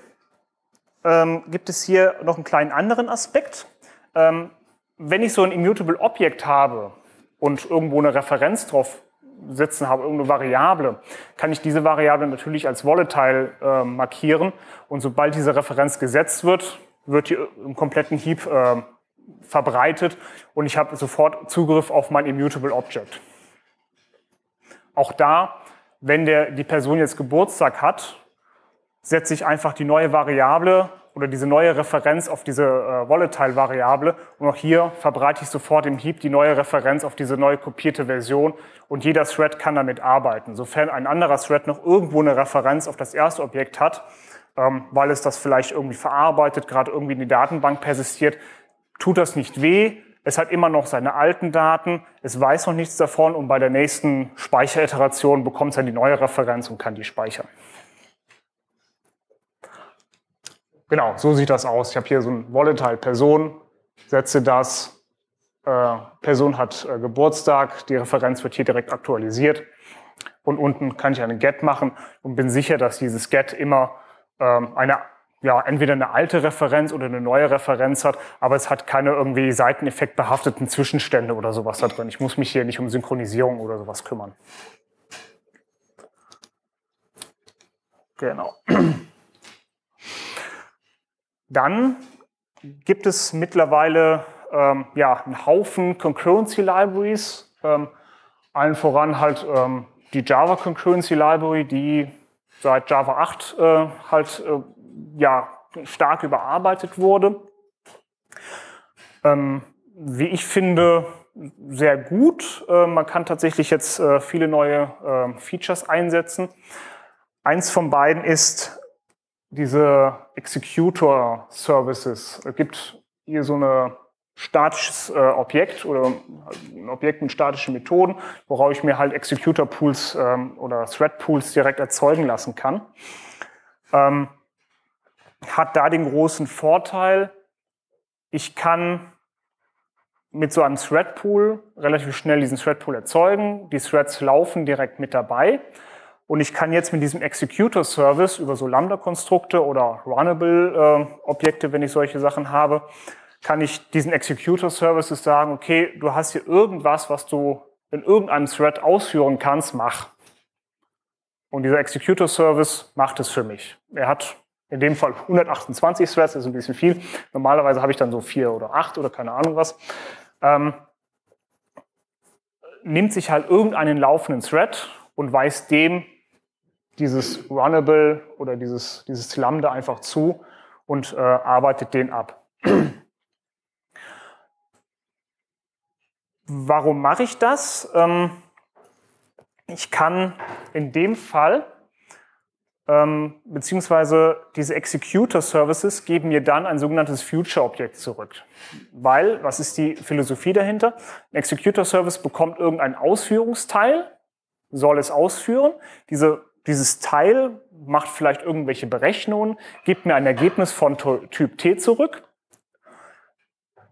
ähm, gibt es hier noch einen kleinen anderen Aspekt. Ähm, wenn ich so ein Immutable Objekt habe und irgendwo eine Referenz drauf sitzen habe, irgendeine Variable, kann ich diese Variable natürlich als Volatile äh, markieren und sobald diese Referenz gesetzt wird, wird die im kompletten Heap äh, verbreitet und ich habe sofort Zugriff auf mein Immutable Object. Auch da, wenn der, die Person jetzt Geburtstag hat, setze ich einfach die neue Variable oder diese neue Referenz auf diese äh, Volatile-Variable. Und auch hier verbreite ich sofort im Heap die neue Referenz auf diese neue kopierte Version und jeder Thread kann damit arbeiten. Sofern ein anderer Thread noch irgendwo eine Referenz auf das erste Objekt hat, ähm, weil es das vielleicht irgendwie verarbeitet, gerade irgendwie in die Datenbank persistiert, tut das nicht weh. Es hat immer noch seine alten Daten, es weiß noch nichts davon und bei der nächsten Speicheriteration bekommt es dann die neue Referenz und kann die speichern. Genau, so sieht das aus. Ich habe hier so ein Volatile Person, setze das, äh, Person hat äh, Geburtstag, die Referenz wird hier direkt aktualisiert und unten kann ich eine Get machen und bin sicher, dass dieses Get immer ähm, eine ja, entweder eine alte Referenz oder eine neue Referenz hat, aber es hat keine irgendwie Seiteneffekt behafteten Zwischenstände oder sowas da drin. Ich muss mich hier nicht um Synchronisierung oder sowas kümmern. Genau. [CLEARS THROAT] Dann gibt es mittlerweile ähm, ja, einen Haufen Concurrency Libraries, ähm, allen voran halt ähm, die Java Concurrency Library, die seit Java 8 äh, halt äh, ja, stark überarbeitet wurde. Ähm, wie ich finde, sehr gut. Äh, man kann tatsächlich jetzt äh, viele neue äh, Features einsetzen. Eins von beiden ist diese Executor Services. Es gibt hier so ein statisches äh, Objekt oder ein Objekt mit statischen Methoden, worauf ich mir halt Executor Pools ähm, oder Thread Pools direkt erzeugen lassen kann. Ähm, hat da den großen Vorteil, ich kann mit so einem Thread Pool relativ schnell diesen Thread Pool erzeugen. Die Threads laufen direkt mit dabei. Und ich kann jetzt mit diesem Executor Service über so Lambda-Konstrukte oder Runnable-Objekte, äh, wenn ich solche Sachen habe, kann ich diesen Executor Services sagen, okay, du hast hier irgendwas, was du in irgendeinem Thread ausführen kannst, mach. Und dieser Executor Service macht es für mich. Er hat in dem Fall 128 Threads, das ist ein bisschen viel. Normalerweise habe ich dann so vier oder acht oder keine Ahnung was. Ähm, nimmt sich halt irgendeinen laufenden Thread und weist dem dieses Runnable oder dieses, dieses Lambda einfach zu und äh, arbeitet den ab. [CLEARS THROAT] Warum mache ich das? Ähm, ich kann in dem Fall, ähm, beziehungsweise diese Executor Services geben mir dann ein sogenanntes Future-Objekt zurück. Weil, was ist die Philosophie dahinter? Ein Executor Service bekommt irgendein Ausführungsteil, soll es ausführen. Diese, dieses Teil macht vielleicht irgendwelche Berechnungen, gibt mir ein Ergebnis von Typ T zurück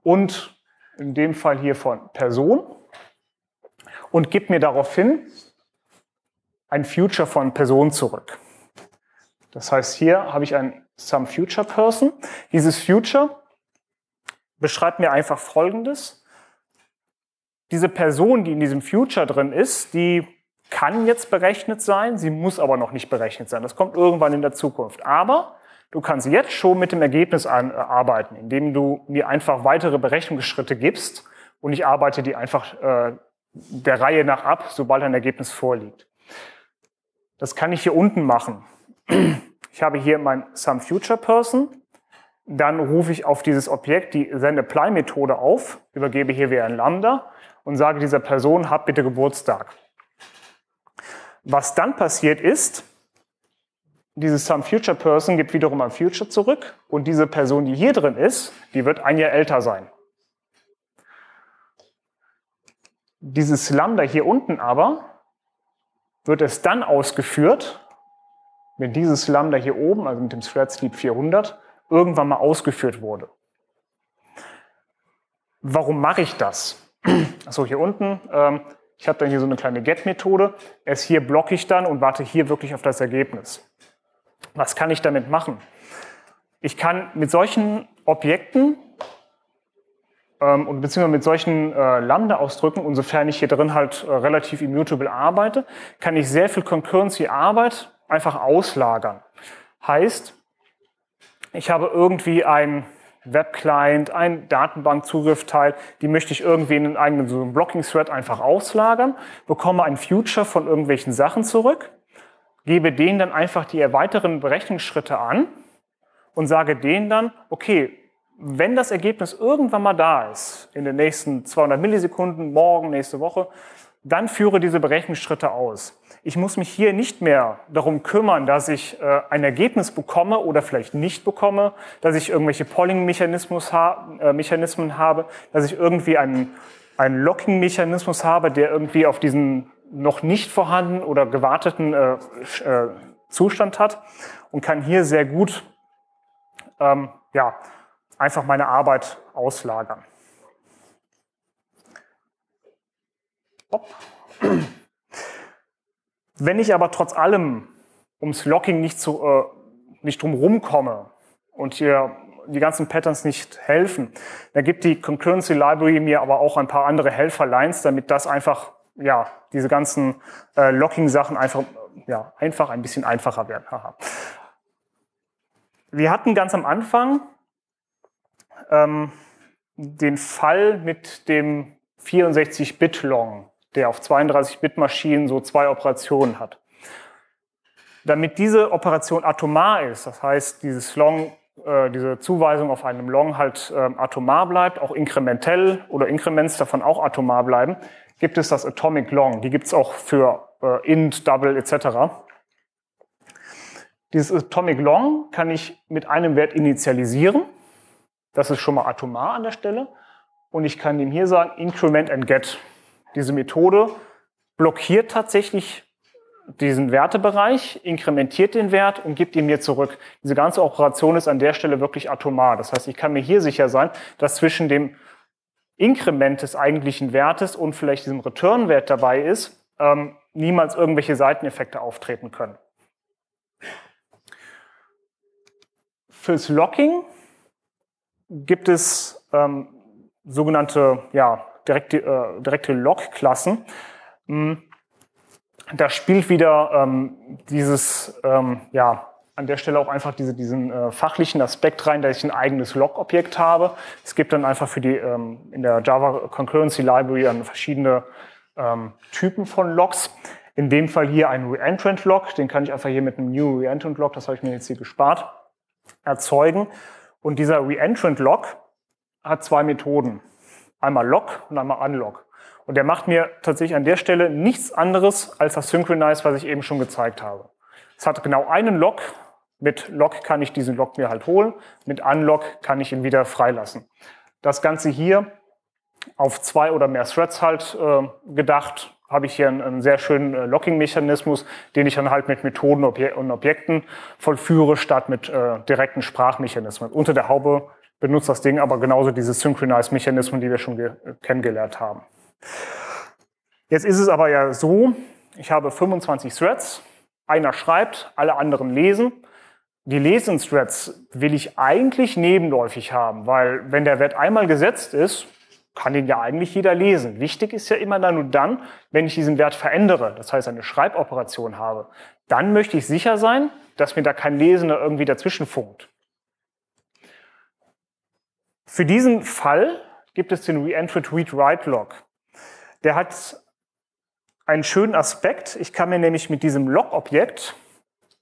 und in dem Fall hier von Person und gibt mir daraufhin ein Future von Person zurück. Das heißt, hier habe ich ein Some Future Person. Dieses Future beschreibt mir einfach Folgendes. Diese Person, die in diesem Future drin ist, die kann jetzt berechnet sein, sie muss aber noch nicht berechnet sein. Das kommt irgendwann in der Zukunft. Aber du kannst jetzt schon mit dem Ergebnis äh, arbeiten, indem du mir einfach weitere Berechnungsschritte gibst und ich arbeite die einfach äh, der Reihe nach ab, sobald ein Ergebnis vorliegt. Das kann ich hier unten machen. Ich habe hier mein SumFuturePerson. Dann rufe ich auf dieses Objekt die SendApply-Methode auf, übergebe hier wieder ein Lambda und sage dieser Person, hab bitte Geburtstag. Was dann passiert ist, dieses SumFuturePerson gibt wiederum ein Future zurück und diese Person, die hier drin ist, die wird ein Jahr älter sein. Dieses Lambda hier unten aber wird es dann ausgeführt, wenn dieses Lambda hier oben, also mit dem Thread Sleep 400, irgendwann mal ausgeführt wurde. Warum mache ich das? [CLEARS THROAT] Achso, hier unten, ähm, ich habe dann hier so eine kleine Get-Methode. Erst hier blocke ich dann und warte hier wirklich auf das Ergebnis. Was kann ich damit machen? Ich kann mit solchen Objekten ähm, beziehungsweise mit solchen äh, Lambda-Ausdrücken, und sofern ich hier drin halt äh, relativ immutable arbeite, kann ich sehr viel Concurrency-Arbeit einfach auslagern. Heißt, ich habe irgendwie ein Web-Client, ein Datenbankzugriffteil, die möchte ich irgendwie in einen eigenen so Blocking-Thread einfach auslagern, bekomme ein Future von irgendwelchen Sachen zurück, gebe denen dann einfach die weiteren Berechnungsschritte an und sage denen dann, okay, wenn das Ergebnis irgendwann mal da ist, in den nächsten 200 Millisekunden, morgen, nächste Woche, dann führe diese Berechnungsschritte aus. Ich muss mich hier nicht mehr darum kümmern, dass ich äh, ein Ergebnis bekomme oder vielleicht nicht bekomme, dass ich irgendwelche Polling-Mechanismen ha äh, habe, dass ich irgendwie einen, einen Locking-Mechanismus habe, der irgendwie auf diesen noch nicht vorhandenen oder gewarteten äh, äh, Zustand hat und kann hier sehr gut ähm, ja, einfach meine Arbeit auslagern. Hopp. Wenn ich aber trotz allem ums Locking nicht, zu, äh, nicht drum komme und hier die ganzen Patterns nicht helfen, dann gibt die Concurrency Library mir aber auch ein paar andere Helferlines, damit das einfach, ja, diese ganzen äh, Locking-Sachen einfach, ja, einfach ein bisschen einfacher werden. Wir hatten ganz am Anfang ähm, den Fall mit dem 64-Bit-Long der auf 32-Bit-Maschinen so zwei Operationen hat. Damit diese Operation atomar ist, das heißt, dieses Long, äh, diese Zuweisung auf einem Long halt äh, atomar bleibt, auch inkrementell oder Inkrements davon auch atomar bleiben, gibt es das Atomic Long. Die gibt es auch für äh, int, double etc. Dieses Atomic Long kann ich mit einem Wert initialisieren. Das ist schon mal atomar an der Stelle. Und ich kann ihm hier sagen, increment and get. Diese Methode blockiert tatsächlich diesen Wertebereich, inkrementiert den Wert und gibt ihn mir zurück. Diese ganze Operation ist an der Stelle wirklich atomar. Das heißt, ich kann mir hier sicher sein, dass zwischen dem Inkrement des eigentlichen Wertes und vielleicht diesem Return-Wert dabei ist, ähm, niemals irgendwelche Seiteneffekte auftreten können. Fürs Locking gibt es ähm, sogenannte ja, direkte, äh, direkte Log-Klassen. Hm. Da spielt wieder ähm, dieses, ähm, ja, an der Stelle auch einfach diese, diesen äh, fachlichen Aspekt rein, dass ich ein eigenes Log-Objekt habe. Es gibt dann einfach für die ähm, in der Java Concurrency Library dann verschiedene ähm, Typen von Logs. In dem Fall hier ein Reentrant-Log, den kann ich einfach hier mit einem New Reentrant-Log, das habe ich mir jetzt hier gespart, erzeugen. Und dieser Reentrant-Log hat zwei Methoden. Einmal Log und einmal Unlog. Und der macht mir tatsächlich an der Stelle nichts anderes als das Synchronize, was ich eben schon gezeigt habe. Es hat genau einen Lock. Mit Lock kann ich diesen Lock mir halt holen. Mit Unlock kann ich ihn wieder freilassen. Das Ganze hier auf zwei oder mehr Threads halt äh, gedacht, habe ich hier einen, einen sehr schönen äh, Locking-Mechanismus, den ich dann halt mit Methoden und Objekten vollführe, statt mit äh, direkten Sprachmechanismen. Unter der Haube benutzt das Ding aber genauso diese Synchronize-Mechanismen, die wir schon kennengelernt haben. Jetzt ist es aber ja so, ich habe 25 Threads, einer schreibt, alle anderen lesen. Die Lesen-Threads will ich eigentlich nebenläufig haben, weil wenn der Wert einmal gesetzt ist, kann den ja eigentlich jeder lesen. Wichtig ist ja immer dann nur dann, wenn ich diesen Wert verändere, das heißt eine Schreiboperation habe, dann möchte ich sicher sein, dass mir da kein Lesender irgendwie dazwischen funkt. Für diesen Fall gibt es den Reentered Read Write Log. Der hat einen schönen Aspekt. Ich kann mir nämlich mit diesem Log-Objekt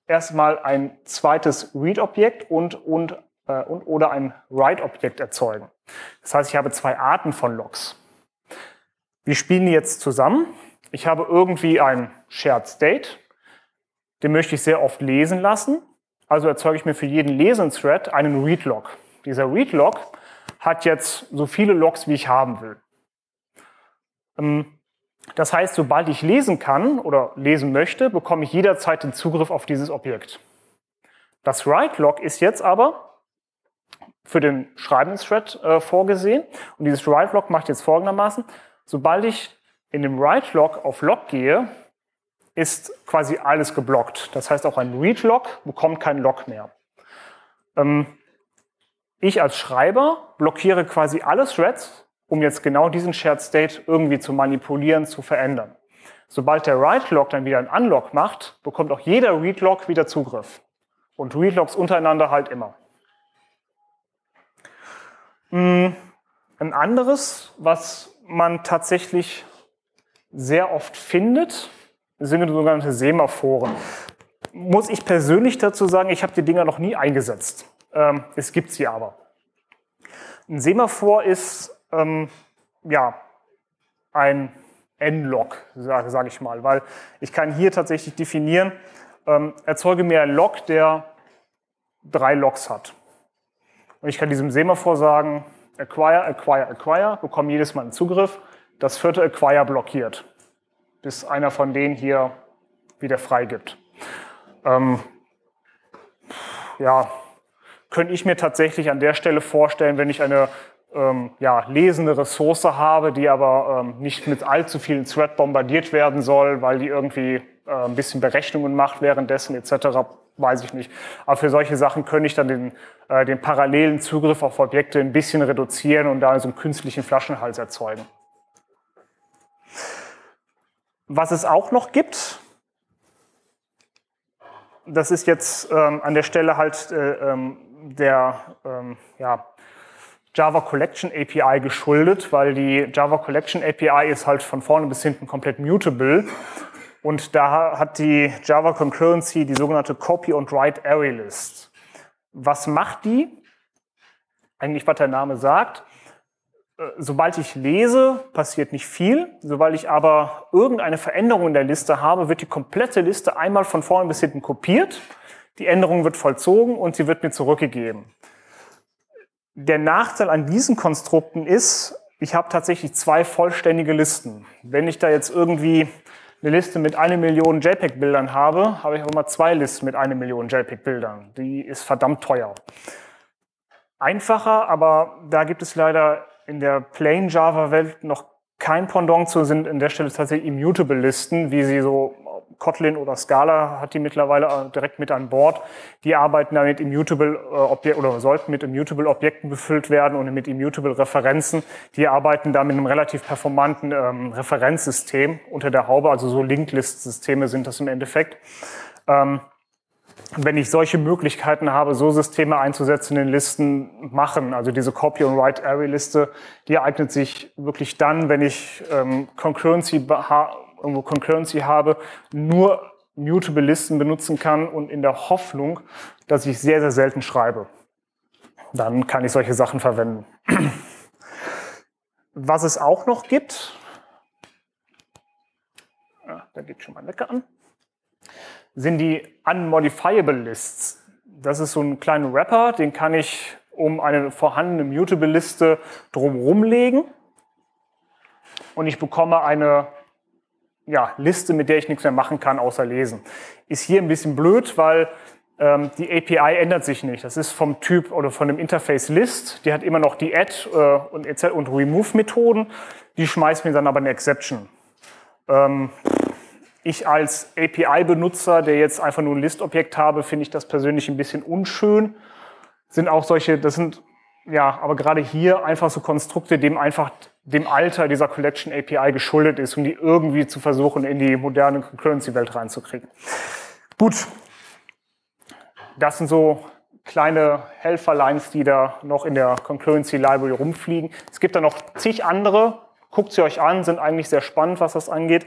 erstmal ein zweites Read-Objekt und, und, äh, und oder ein Write-Objekt erzeugen. Das heißt, ich habe zwei Arten von Logs. Wie spielen die jetzt zusammen? Ich habe irgendwie ein Shared State, den möchte ich sehr oft lesen lassen. Also erzeuge ich mir für jeden Lesen-Thread einen Read-Log. Dieser Read-Log hat jetzt so viele Logs, wie ich haben will. Ähm, das heißt, sobald ich lesen kann oder lesen möchte, bekomme ich jederzeit den Zugriff auf dieses Objekt. Das Write-Log ist jetzt aber für den Schreibens-Thread äh, vorgesehen. Und dieses Write-Log macht jetzt folgendermaßen. Sobald ich in dem Write-Log auf Log gehe, ist quasi alles geblockt. Das heißt, auch ein Read-Log bekommt kein Log mehr. Ähm, ich als Schreiber blockiere quasi alle Threads, um jetzt genau diesen Shared State irgendwie zu manipulieren, zu verändern. Sobald der Write-Log dann wieder ein Unlock macht, bekommt auch jeder Read-Log wieder Zugriff. Und Read-Logs untereinander halt immer. Hm, ein anderes, was man tatsächlich sehr oft findet, sind sogenannte Semaphoren. Muss ich persönlich dazu sagen, ich habe die Dinger noch nie eingesetzt. Ähm, es gibt sie aber. Ein Semaphor ist ähm, ja ein N-Log, sage sag ich mal, weil ich kann hier tatsächlich definieren, ähm, erzeuge mir einen Log, der drei Logs hat. Und ich kann diesem Semaphor sagen, acquire, acquire, acquire, bekomme jedes Mal einen Zugriff. Das vierte acquire blockiert, bis einer von denen hier wieder freigibt. Ähm, ja, könnte ich mir tatsächlich an der Stelle vorstellen, wenn ich eine ähm, ja, lesende Ressource habe, die aber ähm, nicht mit allzu vielen Thread bombardiert werden soll, weil die irgendwie äh, ein bisschen Berechnungen macht währenddessen etc., weiß ich nicht. Aber für solche Sachen könnte ich dann den, äh, den parallelen Zugriff auf Objekte ein bisschen reduzieren und da so einen künstlichen Flaschenhals erzeugen. Was es auch noch gibt, das ist jetzt ähm, an der Stelle halt äh, ähm, der ähm, ja, Java Collection API geschuldet, weil die Java Collection API ist halt von vorne bis hinten komplett mutable und da hat die Java Concurrency die sogenannte Copy und Write Array List. Was macht die? Eigentlich, was der Name sagt. Äh, sobald ich lese, passiert nicht viel. Sobald ich aber irgendeine Veränderung in der Liste habe, wird die komplette Liste einmal von vorne bis hinten kopiert. Die Änderung wird vollzogen und sie wird mir zurückgegeben. Der Nachteil an diesen Konstrukten ist, ich habe tatsächlich zwei vollständige Listen. Wenn ich da jetzt irgendwie eine Liste mit einer Million JPEG-Bildern habe, habe ich auch mal zwei Listen mit einer Million JPEG-Bildern. Die ist verdammt teuer. Einfacher, aber da gibt es leider in der Plain Java-Welt noch kein Pendant zu, sind an der Stelle tatsächlich immutable Listen, wie sie so Kotlin oder Scala hat die mittlerweile äh, direkt mit an Bord. Die arbeiten da mit immutable äh, Objekten oder sollten mit immutable Objekten befüllt werden und mit immutable Referenzen. Die arbeiten da mit einem relativ performanten ähm, Referenzsystem unter der Haube, also so Linked-List-Systeme sind das im Endeffekt. Ähm, wenn ich solche Möglichkeiten habe, so Systeme einzusetzen in Listen, machen. Also diese Copy and Write Array Liste, die eignet sich wirklich dann, wenn ich ähm, Concurrency irgendwo Concurrency habe, nur mutable Listen benutzen kann und in der Hoffnung, dass ich sehr, sehr selten schreibe. Dann kann ich solche Sachen verwenden. Was es auch noch gibt, ja, da geht schon mal Wecker an, sind die Unmodifiable Lists. Das ist so ein kleiner Wrapper, den kann ich um eine vorhandene Mutable-Liste drumherum legen und ich bekomme eine ja, Liste, mit der ich nichts mehr machen kann, außer lesen. Ist hier ein bisschen blöd, weil ähm, die API ändert sich nicht. Das ist vom Typ oder von dem Interface List. Die hat immer noch die Add äh, und, und Remove-Methoden. Die schmeißt mir dann aber eine Exception. Ähm, ich als API-Benutzer, der jetzt einfach nur ein List-Objekt habe, finde ich das persönlich ein bisschen unschön. Sind auch solche, das sind ja, aber gerade hier einfach so Konstrukte, dem einfach dem Alter dieser Collection API geschuldet ist, um die irgendwie zu versuchen, in die moderne Concurrency-Welt reinzukriegen. Gut, das sind so kleine Helferlines, die da noch in der Concurrency Library rumfliegen. Es gibt da noch zig andere. Guckt sie euch an, sind eigentlich sehr spannend, was das angeht.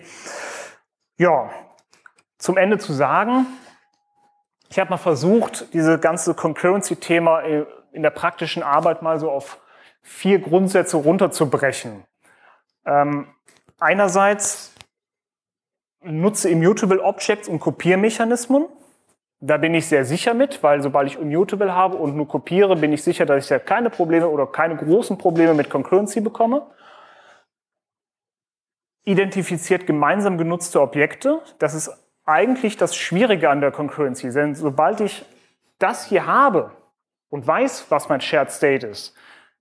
Ja, zum Ende zu sagen, ich habe mal versucht, diese ganze Concurrency-Thema in der praktischen Arbeit mal so auf vier Grundsätze runterzubrechen. Ähm, einerseits nutze Immutable Objects und Kopiermechanismen. Da bin ich sehr sicher mit, weil sobald ich Immutable habe und nur kopiere, bin ich sicher, dass ich da keine Probleme oder keine großen Probleme mit Concurrency bekomme. Identifiziert gemeinsam genutzte Objekte. Das ist eigentlich das Schwierige an der Concurrency. Denn sobald ich das hier habe und weiß, was mein Shared State ist,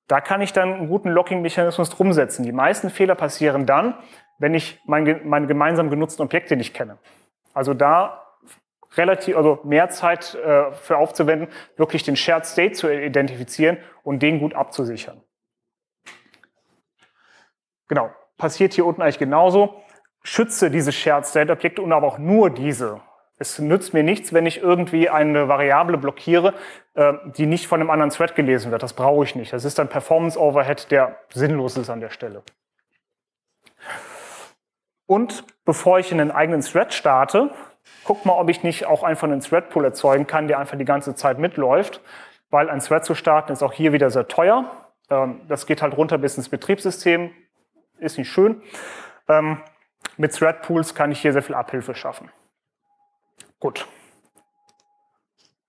da kann ich dann einen guten Locking-Mechanismus drum setzen. Die meisten Fehler passieren dann, wenn ich meine, meine gemeinsam genutzten Objekte nicht kenne. Also da relativ, also mehr Zeit äh, für aufzuwenden, wirklich den Shared State zu identifizieren und den gut abzusichern. Genau, passiert hier unten eigentlich genauso. Schütze diese Shared State Objekte und aber auch nur diese. Es nützt mir nichts, wenn ich irgendwie eine Variable blockiere, äh, die nicht von einem anderen Thread gelesen wird. Das brauche ich nicht. Das ist ein Performance Overhead, der sinnlos ist an der Stelle. Und bevor ich in einen eigenen Thread starte, guck mal, ob ich nicht auch einfach einen Thread-Pool erzeugen kann, der einfach die ganze Zeit mitläuft, weil ein Thread zu starten ist auch hier wieder sehr teuer. Ähm, das geht halt runter bis ins Betriebssystem, ist nicht schön. Ähm, mit Thread-Pools kann ich hier sehr viel Abhilfe schaffen. Gut.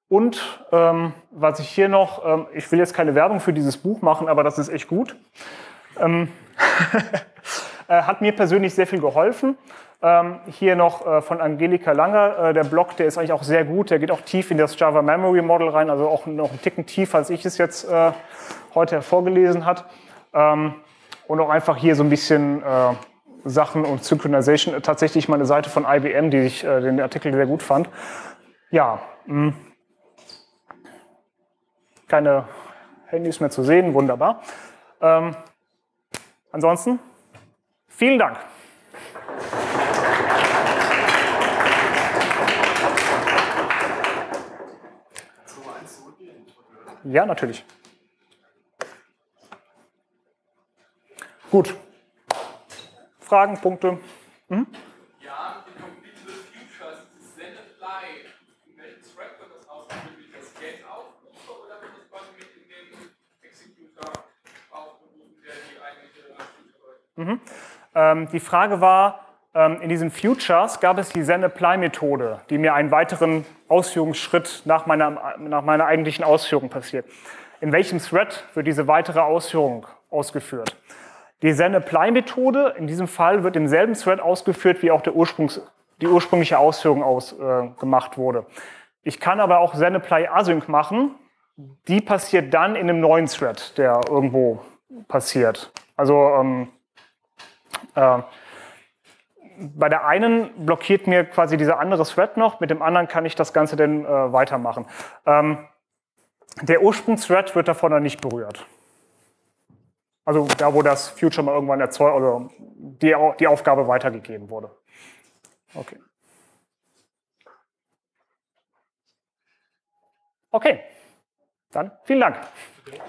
Und ähm, was ich hier noch, ähm, ich will jetzt keine Werbung für dieses Buch machen, aber das ist echt gut. Ähm, [LAUGHS] äh, hat mir persönlich sehr viel geholfen. Ähm, hier noch äh, von Angelika Langer, äh, der Blog, der ist eigentlich auch sehr gut. Der geht auch tief in das Java Memory Model rein, also auch noch einen Ticken tiefer, als ich es jetzt äh, heute vorgelesen hat. Ähm, und auch einfach hier so ein bisschen äh, Sachen und Synchronization. Tatsächlich mal eine Seite von IBM, die ich äh, den Artikel sehr gut fand. Ja, mh. Hm. keine Handys mehr zu sehen, wunderbar. Ähm, ansonsten, vielen Dank. Ja, natürlich. Gut. Fragen, Punkte? Hm? Ja, in Complete Futures, das Send-Apply, in welchem Thread wird das ausgeführt? Wird das Gate aufgerufen oder wird das quasi mit in den Executor aufgerufen, der die eigentliche mhm. ähm, Die Frage war, ähm, in diesen Futures gab es die Send-Apply-Methode, die mir einen weiteren Ausführungsschritt nach meiner, nach meiner eigentlichen Ausführung passiert. In welchem Thread wird diese weitere Ausführung ausgeführt? Die Send-Apply-Methode in diesem Fall wird im selben Thread ausgeführt, wie auch der Ursprungs, die ursprüngliche Ausführung aus, äh, gemacht wurde. Ich kann aber auch Send-Apply Async machen. Die passiert dann in einem neuen Thread, der irgendwo passiert. Also ähm, äh, bei der einen blockiert mir quasi dieser andere Thread noch, mit dem anderen kann ich das Ganze dann äh, weitermachen. Ähm, der Ursprungsthread wird davon dann nicht berührt. Also da, wo das Future mal irgendwann erzeugt oder also die, die Aufgabe weitergegeben wurde. Okay. Okay, dann vielen Dank. Okay.